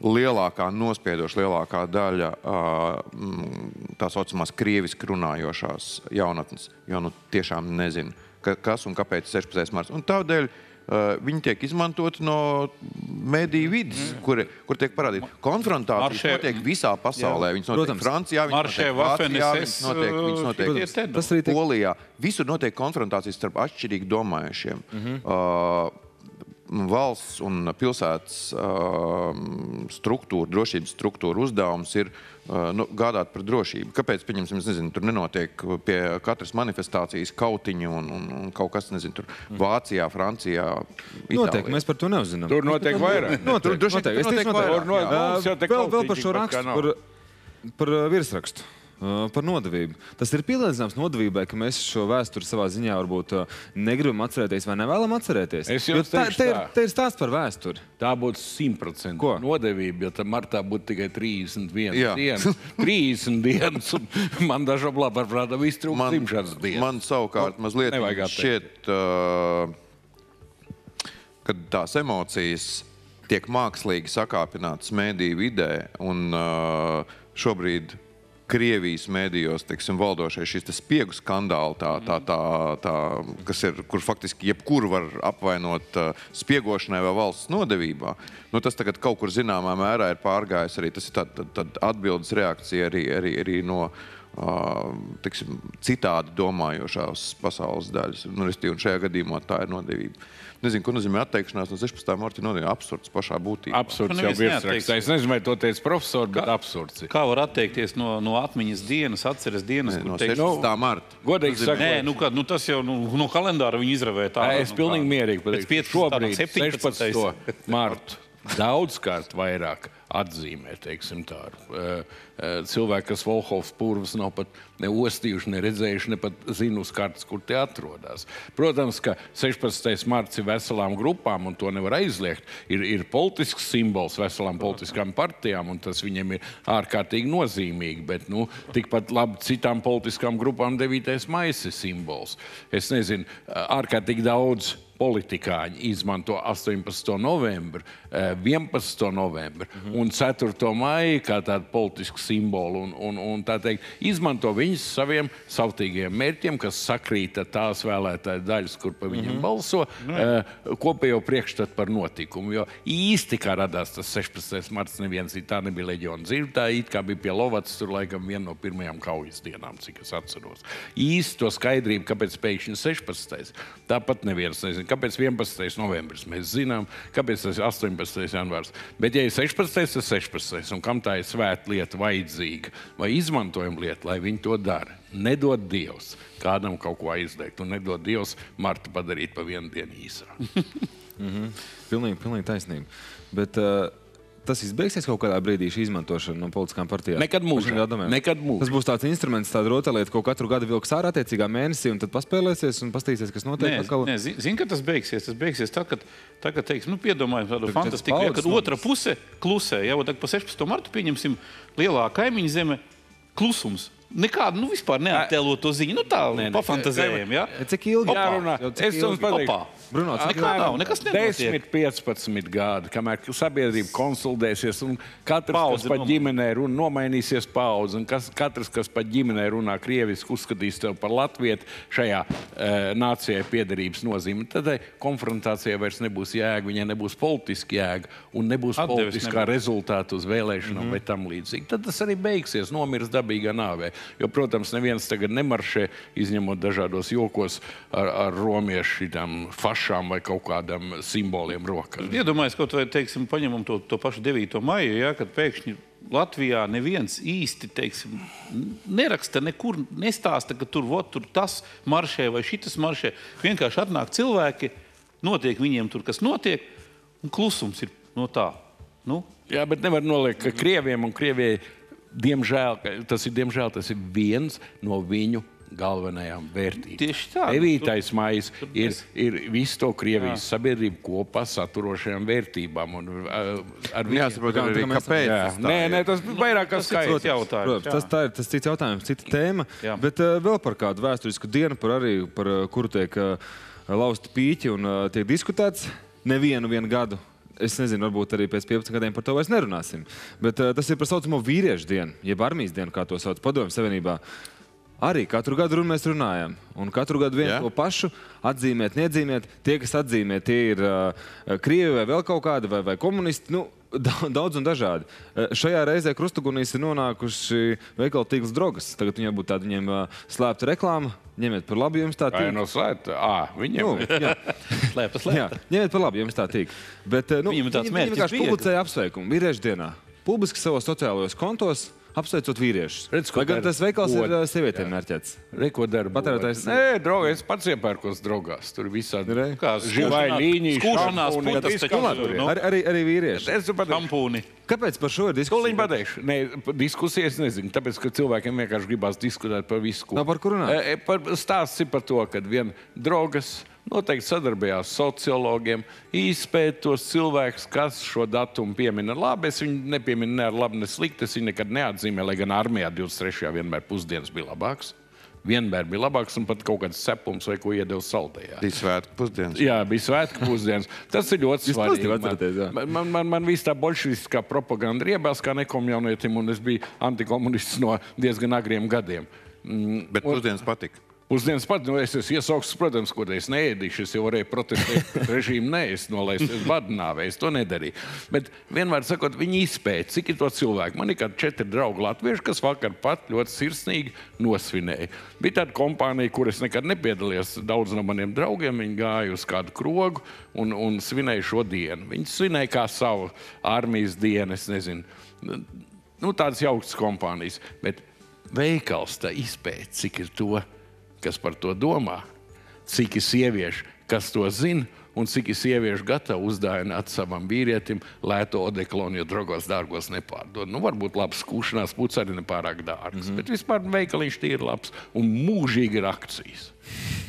lielākā, nospiedoša lielākā daļa uh, tā saucamās krieviski runājošās jaunatnes, jo nu, tiešām nezina, ka, kas un kāpēc 16. marts. Un tādēļ viņi tiek izmantoti no mediju vidas, mm. kur, kur tiek parādīta konfrontācija. Maršē- notiek visā pasaulē. Viņas notiek Protams. Francijā, viņas Maršē, notiek Vācijā, viņas notiek, viņas notiek Tas arī tiek Polijā. Visur notiek konfrontācijas starp atšķirīgi domājušiem. Mm -hmm. uh, valsts un pilsētas uh, struktūra, drošības struktūra uzdevums ir uh, nu, gādāt par drošību. Kāpēc, pieņemsim, es nezinu, tur nenotiek pie katras manifestācijas kautiņi un, un, un kaut kas, nezinu, tur Vācijā, Francijā, Noteikti, Itālijā? mēs par to neuzzinām. Tur notiek vairāk. Noteikti, vien noteikti. Es notiek tieši vairāk, noteikti. Uh, Vēl, vēl par šo rakstu, par, par uh, virsrakstu. Par nodevību. Tas ir pielīdzināms nodevībai, ka mēs šo vēsturi savā ziņā varbūt negribam atcerēties vai nevēlam atcerēties. Es Jo jums tā, teikšu te, ir, tā. te ir stāsts par vēsturi. Tā būtu 100% Ko? nodevība, jo tad martā būtu tikai 31 Jā. dienas. 30 dienas, un man dažām labāk prātā viss trūkst Man, dzimšanas dienas. man savukārt mazliet nevajag šķiet, uh, ka tās emocijas tiek mākslīgi sakāpinātas mēdīju vidē. Un, uh, šobrīd Krievijas mēdījos teiksim, valdošais šis te spiegu skandāls, tā, tā, tā, tā, kas ir, kur faktiski jebkuru var apvainot uh, spiegošanai vai valsts nodevībā. Nu, tas tagad kaut kur zināmā mērā ir pārgājis arī. Tas ir tad, tad, tad atbildes reakcija arī, arī, arī no tiksim, citādi domājošās pasaules daļas. Nu, restīvi, un šajā gadījumā tā ir nodevība. Nezinu, ko nozīmē atteikšanās no 16. marta. Nodevība absurds pašā būtībā. Absurds Nu, jau virsrakstā. neatteiks. Es nezinu, vai to teica profesori, bet absurds. ir. Kā var atteikties no, no atmiņas dienas, atceres dienas? Nē, kur no teikt, 16. marta. Godīgi Nē, sakot, nu, kad, nu, tas jau nu, no kalendāra viņi izravē tā. Ā, Es nu, pilnīgi kā. mierīgi. 15. Šobrīd, 17. 16. Daudzkārt vairāk atzīmē, teiksim tā. Eh, eh, Cilvēki, kas Volhovs purvas nav pat ne ostījuši, ne redzējuši, ne pat zinu uz kartes, kur tie atrodas. Protams, ka 16. marts ir veselām grupām, un to nevar aizliegt. Ir, ir politisks simbols veselām politiskām partijām, un tas viņiem ir ārkārtīgi nozīmīgi. Bet nu, tikpat labi citām politiskām grupām 9. maija ir simbols. Es nezinu, ārkārtīgi daudz politikāņi izmanto 18. novembri, eh, 11. novembri Mhm. un 4. maiju kā tādu politisku simbolu. Un, un, un tā teikt, izmanto viņus saviem savtīgiem mērķiem, kas sakrīt ar tās vēlētāju daļas, kur pa viņiem Mhm. balso, eh, kopējo priekšstatu par notikumu. Jo īsti kā radās tas 16. marts, neviens it tā nebija leģiona. Tā it kā bija pie Lovats, tur laikam viena no pirmajām kaujas dienām, cik es atceros. Īsti to skaidrību, kāpēc pēkšņi 16. Tāpat neviens nezina. Kāpēc 11. novembris mēs zinām, kāpēc tas ir 18. janvārs. Bet, ja ir 16. tas ir 16. un kam tā ir svēta lieta vajadzīga vai izmantojama lieta, lai viņi to dara. Nedod Dievs kādam kaut ko aizdegt, un nedod Dievs Martu padarīt pa vienu dienu īsāku. Pilnīgi, pilnīgi taisnība. Bet, uh, Tas izbeigsies kaut kādā brīdī, šī izmantošana no politiskām partijām. Nekad mūžā. Nekad mūžā. Tas būs tāds instruments, tāda rotaļlieta, ko katru gadu vilks ārā attiecīgā mēnesī, un tad paspēlēsies un paskatīsies, kas notiek. Nē, atkal. nē, zi- zini, ka tas beigsies. Tas beigsies tad, kad, tad, kad teiksim, nu, piedomājam tādu fantastiku, ja, kad otra puse klusē. Jau tagad pa 16. martu pieņemsim lielā kaimiņu zeme klusums. Nekādu, nu, vispār neattēlot to ziņu. Nu, tā, Nē, nē. pafantazējam, ja? Cik ilgi Jārunā. Es jums Opā. Bruno, cik Nekā nav, nekas nenotiek. 10, 15 gadi, kamēr sabiedrība konsolidēsies un katrs, Paudze kas pa ģimenē runā, nomainīsies paudze, un kas, katrs, kas pa ģimenē runā krieviski, uzskatīs tevi par latvieti šajā uh, nācijai piederības nozīmē. Tad tai konfrontācijai vairs nebūs jēga, viņai nebūs politiska jēga un nebūs Atdeves politiskā nebūs. rezultāta uz vēlēšanām mm -hmm. vai tam līdzīgi. Tad tas arī beigsies, nomirs dabīgā nāvē. Jo, protams, neviens tagad nemaršē, izņemot dažādos jokos ar, ar romiešu fašām vai kaut kādām simboliem rokā. Iedomājieties, kaut vai teiksim, paņemam to, to pašu 9. maiju, ja, kad pēkšņi Latvijā neviens īsti teiksim, neraksta, nekur nestāsta, ka tur, vot, tur tas maršē vai šis maršē. Vienkārši atnāk cilvēki, notiek viņiem tur, kas notiek, un klusums ir no tā. Nu, Jā, bet nevar noliekt, ka Krieviem un Krievijai, diemžēl, ka tas ir, diemžēl, tas ir viens no viņu galvenajām vērtībām. Tieši tā. 9. maija ir, ir visu to Krievijas sabiedrību kopā saturošajām vērtībām. Un, uh, ar viņiem- Jāsaprot Tā kā- arī, kā kāpēc. Jā, tas nē, ir. nē, tas vairāk kā tas ir skaidrs. jautājums. Protams, jā. tas tā ir tas cits jautājums, cita tēma. Jā. Bet uh, vēl par kādu vēsturisku dienu, par, arī, par uh, kuru tiek uh, lausti pīķi un uh, tiek diskutēts nevienu vienu gadu. Es nezinu, varbūt arī pēc 15 gadiem par to vairs nerunāsim. Bet uh, tas ir par saucamo vīriešu dienu, jeb armijas dienu, kā to sauc Padomju Savienībā. Arī katru gadu mēs runājam. Un katru gadu vienu Jā. to pašu atzīmēt, neatzīmēt. Tie, kas atzīmē, tie ir uh, krievi vai vēl kaut kādi, vai, vai komunisti. Nu, da- Daudz un dažādi. Uh, Šajā reizē krustagunīs ir nonākuši veikalu tīkls drogas. Tagad viņiem būtu tāda viņiem, slēpta reklāma. Ņemiet par labu, jums tā Vai tīk. no slēpta? À, viņam Nu, jā, Slēpjas, jā, slēpjas. ņemiet par labu, jums tā tīk. Bet, uh, nu, Viņiem ir tāds viņi- mērķis viņi vienkārši publicēja apsveikumu vīriešu dienā. Publiski savos sociālajos kontos apsveicot vīriešus. Redz, ko Lai gan tas veikals ir gods. uh, sievietēm mērķēts. Reko darbu. Patērētājs- Nē, draugi, es pats iepērkos draugās. Tur visādi. Kā Žilai skūšanās- putas taču ir. nu. Ar, arī, arī vīrieši. Es tu pateikšu. Kampūni. Kāpēc par šo ir Ko viņi diskusija? pateikšu? Nē, es nezinu. Tāpēc, ka cilvēkiem vienkārši gribās diskutēt par visu. ko- Nav par ko runāt. Par- Stāsts ir par to, ka viena draugas noteikti sadarbojās ar sociologiem, izpēta tos cilvēkus, kas šo datumu piemina labi. Es viņu nepieminu ne ar labu, ne slikti. Es viņu nekad neatzīmēju, lai gan armijā 23. vienmēr pusdienas bija labāks. Vienmēr bija labāks un pat kaut kāds cepums vai ko iedeva saldējā. Bija svētku pusdienas. Jā, bija svētku pusdienas. Tas ir ļoti svarīgi. Man, man, man, man viss tā bolševistiskā propaganda riebās kā nekomjaunietim, un es biju antikomunists no diezgan agriem gadiem. Mm, Bet pusdienas patika. Pusdienas pat, nu, es esmu iesaukts, protams, ko es neēdīšu. Es jau varēju protestēt pret režīmu, nē, es nolaistu badnāvē, es to nedarīju. Bet vienmēr sakot, viņi izpēta, cik ir to cilvēku. Man ir kādi četri draugi latvieši, kas vakar pat ļoti sirsnīgi nosvinēja. Bija tāda kompānija, kur es nekad nepiedalījos. Daudz no maniem draugiem viņi gāja uz kādu krogu un, un svinēja šo dienu. Viņi svinēja kā savu armijas dienu, es nezinu. Nu, tādas jaukas kompānijas. Bet veikals tā izpēta, cik ir to kas par to domā, cik ir sieviešu, kas to zina. Un cik ir sieviešu gatavi uzdāvināt savam vīrietim lēto odeklonu, jo drogos dārgos nepārdod. Nu, varbūt labs skūšanās puts arī nepārāk dārgs. Mm -hmm. Bet vispār veikaliņš ir labs un mūžīgi ir akcijas.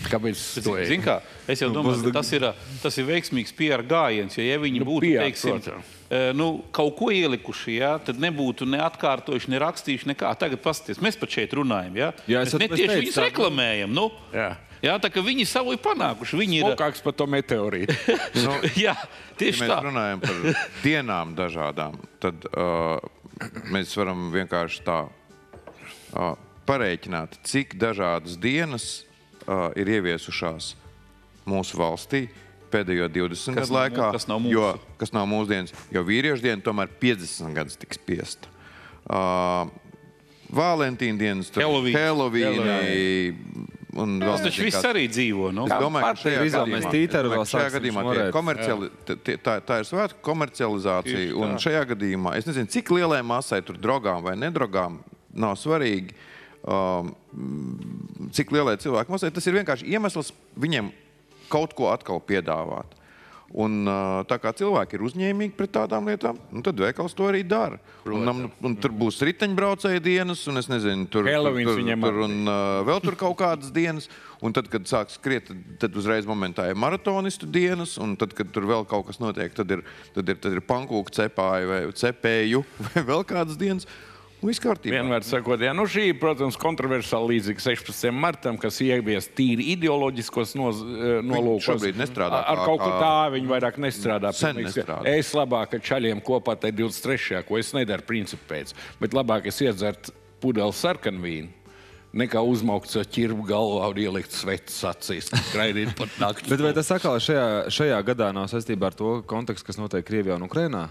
Kāpēc to Zin, kā, es jau domāju, ka tas ir, tas ir veiksmīgs PR gājiens. Jo, ja viņi Nu, būtu PR, teiksim, protams. Eh, nu, kaut ko ielikuši, ja, tad nebūtu ne atkārtojuši, ne rakstījuši nekā. Tagad paskatieties, mēs pat šeit runājam. Ja? Jā, Mēs at- ne es tieši viņus reklamējam. Nu, Jā. jā, tā kā viņi savu ir panākuši. Viņi ir. Smokāks par to meteorītu. Nu, Jā, ja tieši mēs tā. runājam par dienām dažādām, tad uh, mēs varam vienkārši tā uh, parēķināt, cik dažādas dienas uh, ir ieviesušās mūsu valstī pēdējo 20 Kas gadu laikā. kas nav mūsu. jo, kas nav mūsdienas, jo vīriešu diena tomēr 50 gadus tiks spiesta. Uh, Valentīna dienas. Helovīni. Un vēl Tas taču viss arī dzīvo. Nu. Es domāju, ka šajā gadījumā, tīteru, es domāju, šajā gadījumā tie komerciali, tie- tā, tā ir svētku komercializācija. Tieši Un tā. šajā gadījumā es nezinu, cik lielai masai tur drogām vai nedrogām nav svarīgi. Um, cik lielai cilvēku masai tas ir vienkārši iemesls viņiem kaut ko atkal piedāvāt. Un, tā kā cilvēki ir uzņēmīgi pret tādām lietām, nu, tad veikals to arī dara. Un, un, un tur būs riteņbraucēju dienas, un es nezinu, tur, Helovīns tur, viņiem tur un uh, vēl tur kaut kādas dienas. Un tad, kad sāks skriet, tad, tad uzreiz momentā ir maratonistu dienas, un tad, kad tur vēl kaut kas notiek, tad ir, tad ir, tad ir pankūku cepāji vai cepēju vai vēl kādas dienas. Viss kārtībā. Vienmēr sakot, jā, nu šī, protams, kontroversiāla līdzīga 16. martam, kas ievies tīri ideoloģiskos noz, eh, nolūkos. šobrīd nestrādā Ar kā- kaut ko tā viņi vairāk nestrādā. Sen Pilnīgs, ka nestrādā. Es labāk ar čaļiem kopā te 23. ko es nedaru principu pēc, bet labāk es iedzert pudeli sarkanvīnu. Nekā uzmaukt ar ķirbu galvā un ielikt sveces acīs, skraidīt pat naktī. Bet vai tas atkal šajā, šajā gadā nav saistībā ar to kontekstu, kas notiek Krievijā un Ukrainā?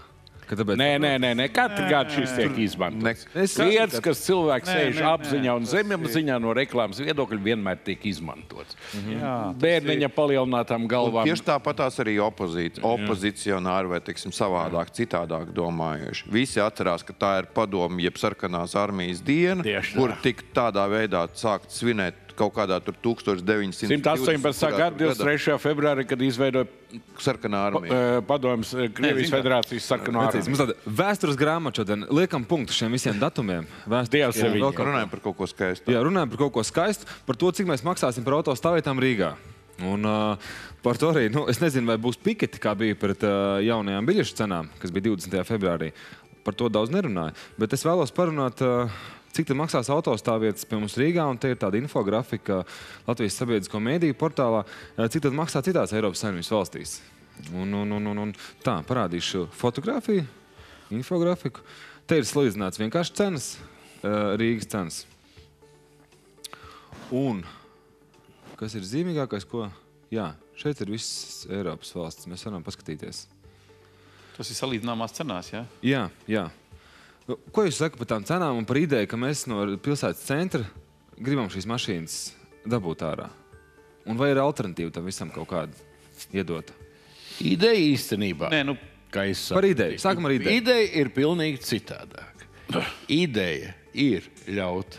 Ka Tāpēc, Nē, nē, nē, nē. katru gadu šis tiek izmantots. Lietas, kas cilvēks Nē, sēž nē, apziņā un zemapziņā no reklāmas viedokļa, vienmēr tiek izmantots. Jā, Bērniņa palielinātām galvām. Tieši tāpat tās arī opozīcija, opozicionāri vai teiksim, savādāk, citādāk domājuši. Visi atcerās, ka tā ir padomu, jeb sarkanās armijas diena, kur tika tādā veidā sākt svinēt kaut kādā tur 1900. 118. gada 23. februārī, kad izveidoja sarkanā armija. eh, padomus eh, Krievijas kā. federācijas sarkano Precīzi, armiju. Mums tāda vēstures grāmata šodien liekam punktu šiem visiem datumiem. Dievs viņiem. kaut- Runājam par kaut ko skaistu. Jā, runājam par kaut ko skaistu, par to, cik mēs maksāsim par auto stāvvietām Rīgā. Un, uh, par to arī nu, es nezinu, vai būs piketi, kā bija pret uh, jaunajām biļešu cenām, kas bija 20. februārī. Par to daudz nerunāju. Bet es vēlos parunāt, uh, cik tas maksās autostāvvietas pie mums Rīgā. Un te ir tāda infografika Latvijas sabiedrisko mēdīju portālā, uh, cik tas maksā citās Eiropas Savienības valstīs. Un, un, un, un, un tā, parādīšu fotografiju, infografiku. Te ir salīdzināts vienkārši cenas, uh, Rīgas cenas. Un kas ir zīmīgākais, ko? Jā, šeit ir visas Eiropas valstis. Mēs varam paskatīties. Tas ir salīdzināmās cenās. Ja? Jā, jā. Nu, Ko jūs sakat par tām cenām un par ideju, ka mēs no pilsētas centra gribam šīs mašīnas dabūt ārā? Un vai ir alternatīva tam visam kaut kāda iedota? Ideja īstenībā. Nē, nu, Kā es Par saku, ideju. Sākam ar ideju. Ideja ir pilnīgi citādāka. Ideja ir ļaut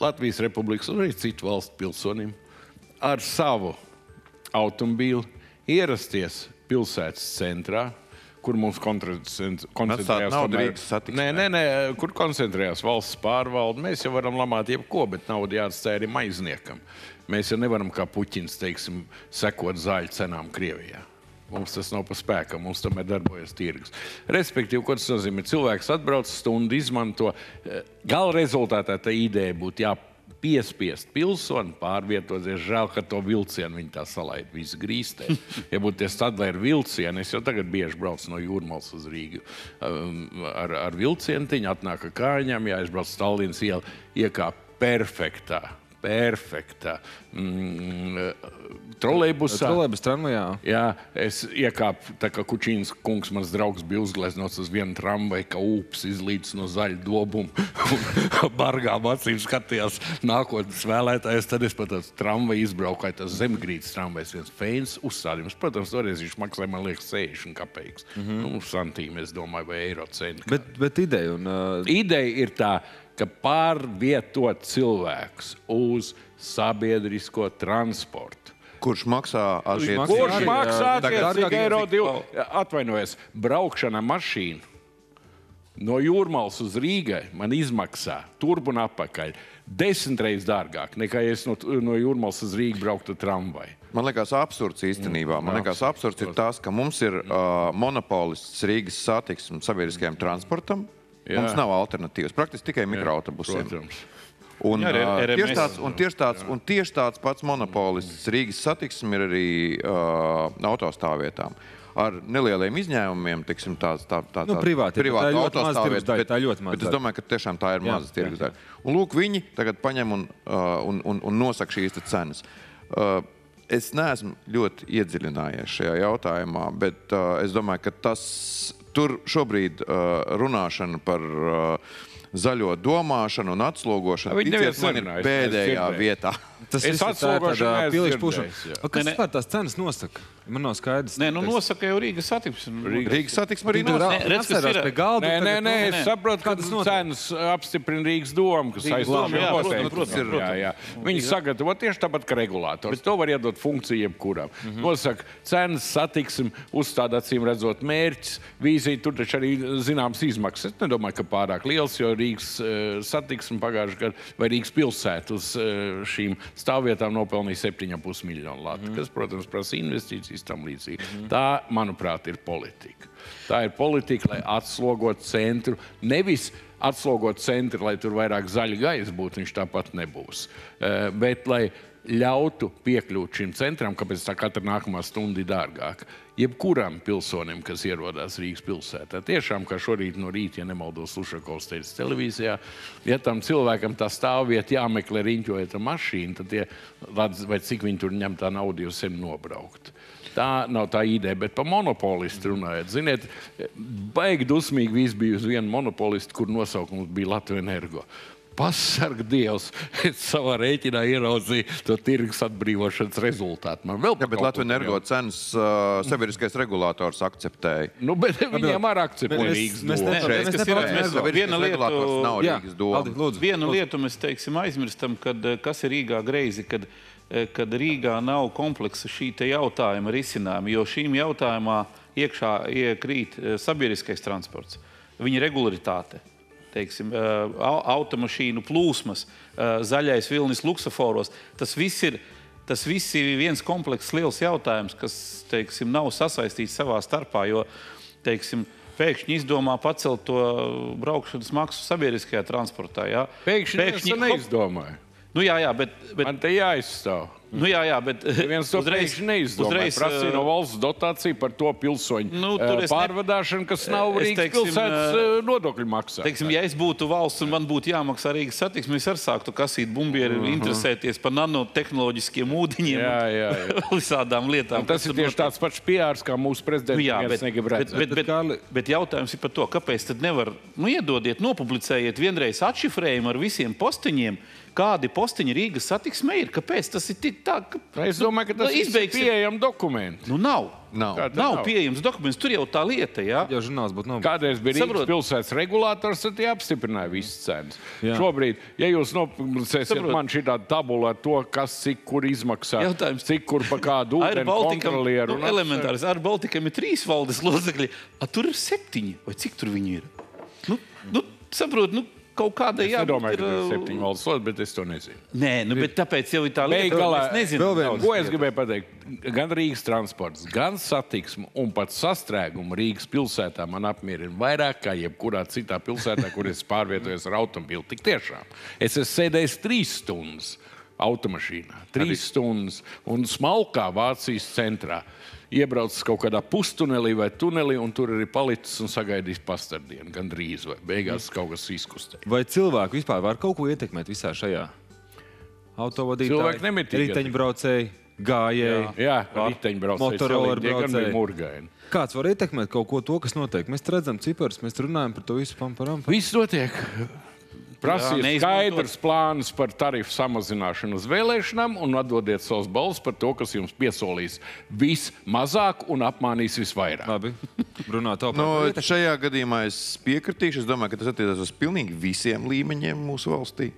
Latvijas Republikas un arī citu valstu pilsonim ar savu automobīlu ierasties pilsētas centrā, kur mums koncentrē- koncentrējās satiksmē. Nē, nē, nē, kur koncentrējās valsts pārvalde. Mēs jau varam lamāt jebko, bet naudu jāatstāj arī maizniekam. Mēs jau nevaram kā puķins, teiksim, sekot zāļu cenām Krievijā. Mums tas nav pa spēkam, mums tomēr darbojas tirgus. Respektīvi, ko tas nozīmē? Cilvēks atbrauc stundu, izmanto. Gala rezultātā tā ideja būtu jāpiespiest pilsoni pārvietoties. Žēl, ka to vilcienu viņi tā salaid visu grīstē. Ja būtu tie stadlēri vilcieni, es jau tagad bieži braucu no Jūrmālas uz Rīgu um, ar, ar vilcientiņu, atnāk ar kājām, jāizbrauc Stallinas ielu, iekāp perfektā. Perfektā. Mm, trolejbusā. Trolēbas tramvajā. Jā, es iekāpu, tā kā Kučīns kungs, mans draugs, bija uzgleznots uz vienu tramvaju, ka upes izlīdz no zaļa dobuma. Bargām acīm skatījās nākotnes vēlētājs. Tad es pat tādu tramvaju izbraucu, kā tas zemgrīdas tramvajs, viens feins uzstādījums. Protams, toreiz viņš maksāja, man liekas, 60 kapeikas. Mm -hmm. nu, santīmi, es domāju, vai eiro centi. Bet, bet ideja. Un, uh, Ideja ir tā, ka pārvietot cilvēkus uz sabiedrisko transportu. Kurš maksā attiecīgi? Kurš maksā attiecīgi eiro nekā- divu? Atvainojos, braukšana ar mašīnu no Jūrmālas uz Rīgai man izmaksā turp un atpakaļ desmit reizes dārgāk nekā es no, no Jūrmālas uz Rīgu brauktu tramvaju. Man liekas, absurds īstenībā. Man liekas, absurds ir tas, ka mums ir uh, monopolists Rīgas satiksmes sabiedriskajam transportam. Jā. Mums nav alternatīvas. Praktiski tikai mikroautobusiem. Protams. Un, Jā, uh, RMS. tieši tāds, un, tieši tāds, un tieši tāds pats monopolists Rīgas satiksme ir arī uh, autostāvvietām. Ar nelieliem izņēmumiem, teiksim, tāds tā, tā, Nu, privāti, tā ir ļoti maza tirgus daļa, bet, tā ir ļoti maza bet es domāju, ka tiešām tā ir Jā, maza tirgus jā, jā. daļa. Un lūk, viņi tagad paņem un, uh, un, un, un nosaka šīs cenas. Uh, es neesmu ļoti iedziļinājies šajā jautājumā, bet uh, es domāju, ka tas tur šobrīd uh, runāšana par uh, zaļo domāšanu un atslogošanu Viņi ticiet neviens man, ir nerunā, es pēdējā vietā. Tas ir pušā. jā. O, Kas nē. vispār tās cenas nosaka? Man nav skaidrs. nē, nu nosaka jau Rīgas satiksme. Rīgas satiksme arī nosaka. Nē, redz, kas ir- pie galda. Nē, nē, nē, nu, es saprotu, ka cenas apstiprina Rīgas doma, kas Rīgas aizstāv noteikumu. protams, Jā, jā. Viņi sagatavo tieši tāpat kā regulātors. To var iedot funkciju jebkuram. Mhm. Nosaka cenas, satiksim, uzstāda acīm redzot mērķis, vīzija, tur taču arī zināms izmaksas. Es nedomāju, ka pārāk liels, jo Rīgas uh, satiksme pagājušajā gadā vai Rīgas pilsēta uz uh, šīm stāvvietām nopelnīja 7,5 miljonu latu, Mhm. kas, protams, prasa investīcijas tam līdzīgi. Tā, manuprāt, ir politika. Tā ir politika, lai atslogotu centru. Nevis atslogot centri, lai tur vairāk zaļa gaisa būtu, viņš tāpat nebūs. Eh, Bet, lai ļautu piekļūt šim centram, kāpēc tā katra nākamā stunda ir dārgāka. Jebkuram pilsonim, kas ierodas Rīgas pilsētā, tiešām kā šorīt no rīta, ja nemaldos, Lušakovs teica televīzijā, ja tam cilvēkam tā stāvvieta jāmeklē riņķojot ar mašīnu, tad tie, vai cik viņi tur ņem tā naudu jau sen nobraukt. Tā nav tā ideja, bet par monopolistu runājot. Ziniet, baigi dusmīgi viss bija uz vienu monopolistu, kur nosaukums bija Latvijas energo. Pasarg Dievs, es savā rēķinā ieraudzīju to tirgus atbrīvošanas rezultātu. Man vēl Jā, bet Latvijas energo cenas uh, sabiedriskais regulators akceptēja. Nu, bet viņiem arī akceptē mēs- Rīgas mēs domu. mēs kas ir- mēs- viena lieta- regulators nav Jā, Rīgas doma. Aldi, lūdzu. Vienu lietu mēs teiksim, aizmirstam, kad, eh, kas ir Rīgā greizi, kad, eh, kad Rīgā nav kompleksa šī te jautājuma risinājuma, jo šīm jautājumā iekšā iekrīt eh, sabiedriskais transports, viņa regularitāte. Teiksim, eh, au- automašīnu plūsmas, eh, zaļais vilnis luksuforos. Tas viss ir, tas viss ir viens komplekss, liels jautājums, kas teiksim, nav sasaistīts savā starpā. Jo, teiksim, Pēkšņi izdomā pacelt to braukšanas maksu sabiedriskajā transportā. Ja? Pēkšņi, Pēkšņi hop, neizdomāju. Nu, jā, jā, bet, bet, Man te jāizstāv. nu, jā, jā, bet Viens to uzreiz neizdomāja. Prasīja no valsts dotāciju par to pilsoņu Nu, ne- pārvadāšanu, kas nav Es Rīgas teiksim, pilsētas eh, eh, nodokļu maksā. Teiksim, ja es būtu valsts un man būtu jāmaksā Rīgas satiksme, es arī sāktu kasīt bumbieri, uh -huh. interesēties par nanotehnoloģiskiem ūdeņiem Jā, jā, jā. un visādām lietām. Un tas ir tieši tāds pats piārs, kā mūsu prezidents. Nu, jā, bet, bet, bet, bet, Kārli- bet jautājums ir par to, kāpēc tad nevar, nu, iedodiet, nopublicējiet vienreiz atšifrējumu ar visiem postiņiem, kādi postiņi Rīgas satiksmē ir. Kāpēc tas ir tik tā? Ka... Es domāju, ka tas Nu, ir izbeigsim. pieejams dokuments. Nu, nav. Nav. Kā tad Nav nav? pieejams dokuments. Tur jau tā lieta, jā. Ja žurnāls būtu nobeigts. Kādreiz bija Rīgas Saprotu. pilsētas regulators, tad tie apstiprināja visas cenas. Jā. Šobrīd, ja jūs nopublicēsiet Saprotu. man šī tabula ar to, kas cik kur izmaksā, Jautājums. cik kur pa kādu ūdeni kontrolieru. nu, elementārs, ar Baltikam ir trīs valdes locekļi, a tur ir septiņi. Vai cik tur viņi ir? Nu, nu, saprot, nu, kaut kādai Es jābūt nedomāju, ka ir, uh, septiņu valsts lodes, bet es to nezinu. Nē, nu, bet tāpēc jau ir tā lieta, galā, es nezinu. vēl Ko es gribēju pateikt? Gan Rīgas transports, gan satiksme un pat sastrēguma Rīgas pilsētā man apmierina vairāk kā jebkurā citā pilsētā, kur es pārvietojos ar automobili. Tik tiešām. Es esmu sēdējis trīs stundas automašīnā, trīs stundas un smalkā Vācijas centrā. Iebraucis kaut kādā pustunelī vai tunelī, un tur arī palicis un sagaidījis pastardienu. Gan drīz, vai beigās kaut kas izkustēja. Vai cilvēki vispār var kaut ko ietekmēt visā šajā? Autovadītāji, Cilvēki nemitīgi riteņbraucēji, gājēji. Jā, riteņbraucēji Motorola braucēji. Kāds var ietekmēt kaut ko to, kas notiek? Mēs redzam ciparus, mēs runājam par to visu pamparam. Viss notiek. Jā, skaidrs plāns par tarifu samazināšanu uz vēlēšanām un atdodiet savus balsus par to, kas jums piesolīs vismazāk un apmānīs visvairāk. Labi, runā tā Nu, par šajā gadījumā es piekritīšu. Es domāju, ka tas attiecas uz pilnīgi visiem līmeņiem mūsu valstī.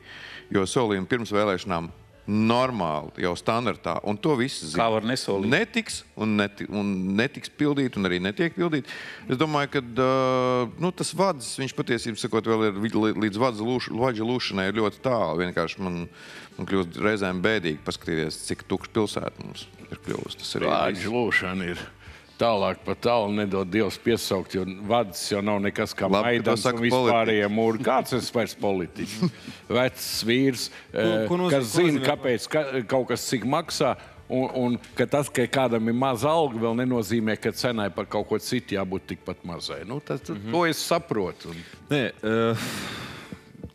Jo solījumi pirms vēlēšanām normāli, jau standartā, un to visi zina. Kā var nesolīt? Netiks un, neti, un netiks pildīt, un arī netiek pildīt. Es domāju, ka uh, nu, tas vads, viņš patiesībā sakot, vēl ir līdz vads lūš, lūšanai ir ļoti tālu. Vienkārši man, man kļūst reizēm bēdīgi paskatīties, cik tukša pilsēta mums ir kļuvusi. Tas arī Vāģi lūšana ir tālāk pa tālu, nedod Dievs piesaukt, jo vads jau nav nekas kā Maidans un vispārējie mūri. Kāds es vairs politiķis? Vecs vīrs, eh, ko nozīmē- kas ko zina, kāpēc ka, kaut kas cik maksā. Un, un ka tas, ka kādam ir maza alga, vēl nenozīmē, ka cenai par kaut ko citu jābūt tikpat mazai. Nu, tas, mm -hmm. To es saprotu. Un, Nē, uh,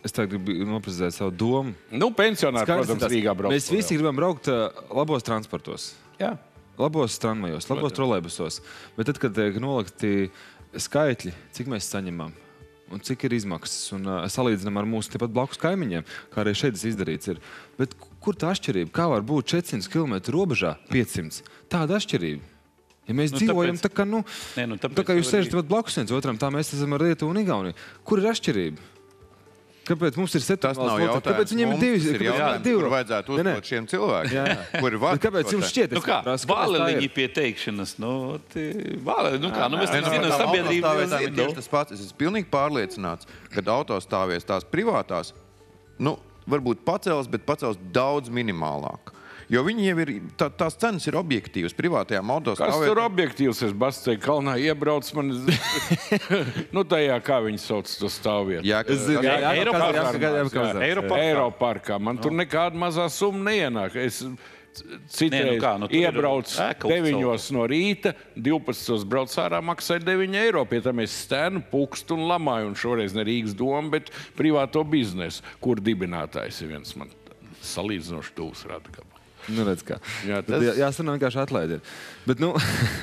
es tagad gribu noprecizēt savu domu. nu, pensionāri, Skaidrs, protams, Rīgā brauc. Mēs visi gribam braukt uh, labos transportos. Jā. Labos tramvajos, labos trolēbusos. Bet tad, kad tiek nolikti skaitļi, cik mēs saņemam un cik ir izmaksas, un uh, salīdzinām ar mūsu tepat blakus kaimiņiem, kā arī šeit tas izdarīts, ir. Bet kur tā atšķirība? Kā var būt 400 km robežā 500? Tāda atšķirība. Ja mēs Nu, dzīvojam tāpēc- tā, kā, nu, Nē, nu, tāpēc tā kā jūs sēžat blakus viens otram, tā mēs esam ar Lietuvu un Igauniju. Kur ir atšķirība? Kāpēc mums ir nav jautājums. Kāpēc viņiem ir divi? ir jautājums, divi? kur vajadzētu Nē, nē. uzdot šiem cilvēkiem. Jā. Kuri var Kāpēc jums šķiet, Nu kā, prasa, kāpēc tā ir? Bāliņi pie teikšanas. Nu, bāliņi, nu kā, nu mēs Nē, tam zinām, tām sabiedrība jau zina. tieši tas pats. Es esmu pilnīgi pārliecināts, ka autostāvvietās tās privātās, nu, varbūt pacels, bet pacels daudz minimālāk. Jo viņi jau ir, tā, tās cenas ir objektīvas. Privātajā modo Kas tur objektīvs? Es Bastai kalnā iebraucu, man nu tajā, kā viņi sauc to stāvvietu. Jā, jā, jā. Eiroparkā. Eiroparkā. Man tur nekāda mazā summa neienāk. Es citreiz Nē, nu kā, nu tur ir iebraucu ēka 9 no rīta, 12 braucu ārā, maksāja 9 eiro. Pie tam es stēnu, pukstu un lamāju. Un šoreiz ne Rīgas doma, bet privāto biznesu, kur dibinātājs ir viens man salīdzinoši tūs radgabals. Nu, redz, kā. Jā, Tad tas- jā, jāsaka, vienkārši atlaidi. ir. Bet, nu,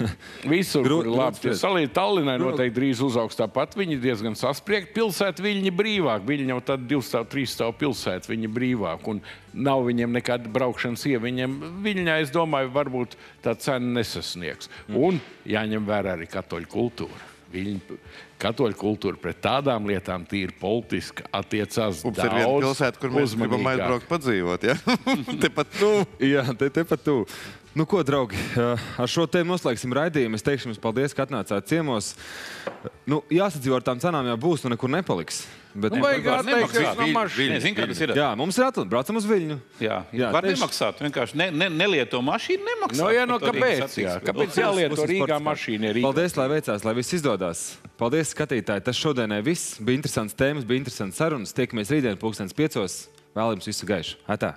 Visur Grūti- ir labi. Ja salīdzinājumā Tallinai noteikti drīz uzaugs tāpat. Viņi ir diezgan saspringti. Pilsēta viņi brīvāk. Viņi jau tāda divu stāvu, trīs stāvu pilsēta. Viņi brīvāk. Un nav viņiem nekāda braukšanas ieva. Viņiem, viņai, es domāju, varbūt tā cena nesasniegs. Mm. Un jāņem vērā arī katoļu kultūra. Viņi katoļu kultūra pret tādām lietām tīri politiski attiecās. Mums ir viena daudz pilsēta, kur mēs gribam uzmanīgāk. aizbraukt, padzīvot. Ja? Tepat nu. jā, te, te pat tu. Nu, ko, draugi, ar šo tēmu noslēgsim raidījumu. Es teikšu jums paldies, ka atnācāt ciemos. Nu, jāsadzīvo ar tām cenām, jau būs, un nekur nepaliks. Bet, Nu, vajag atteikties no mašīnas. Zini, kā tas ir? jā, mums ir atlikt, braucam uz Viļņu. Jā, Jā, var tieši- nemaksāt. Vienkārši ne, ne, nelieto mašīnu nemaksāt. Nu, jā, no Rīgas kāpēc? Jā, satiksmi. kāpēc Nu, jālieto Rīgā mašīna? Rīgā Paldies, lai veicās, lai viss izdodas. Paldies, skatītāji. Tas šodienai viss bija interesants tēmas, bija interesants sarunas. Tiekamies rītdien, pulkstenis piecos. Vēl jums visu gaišu. Atā!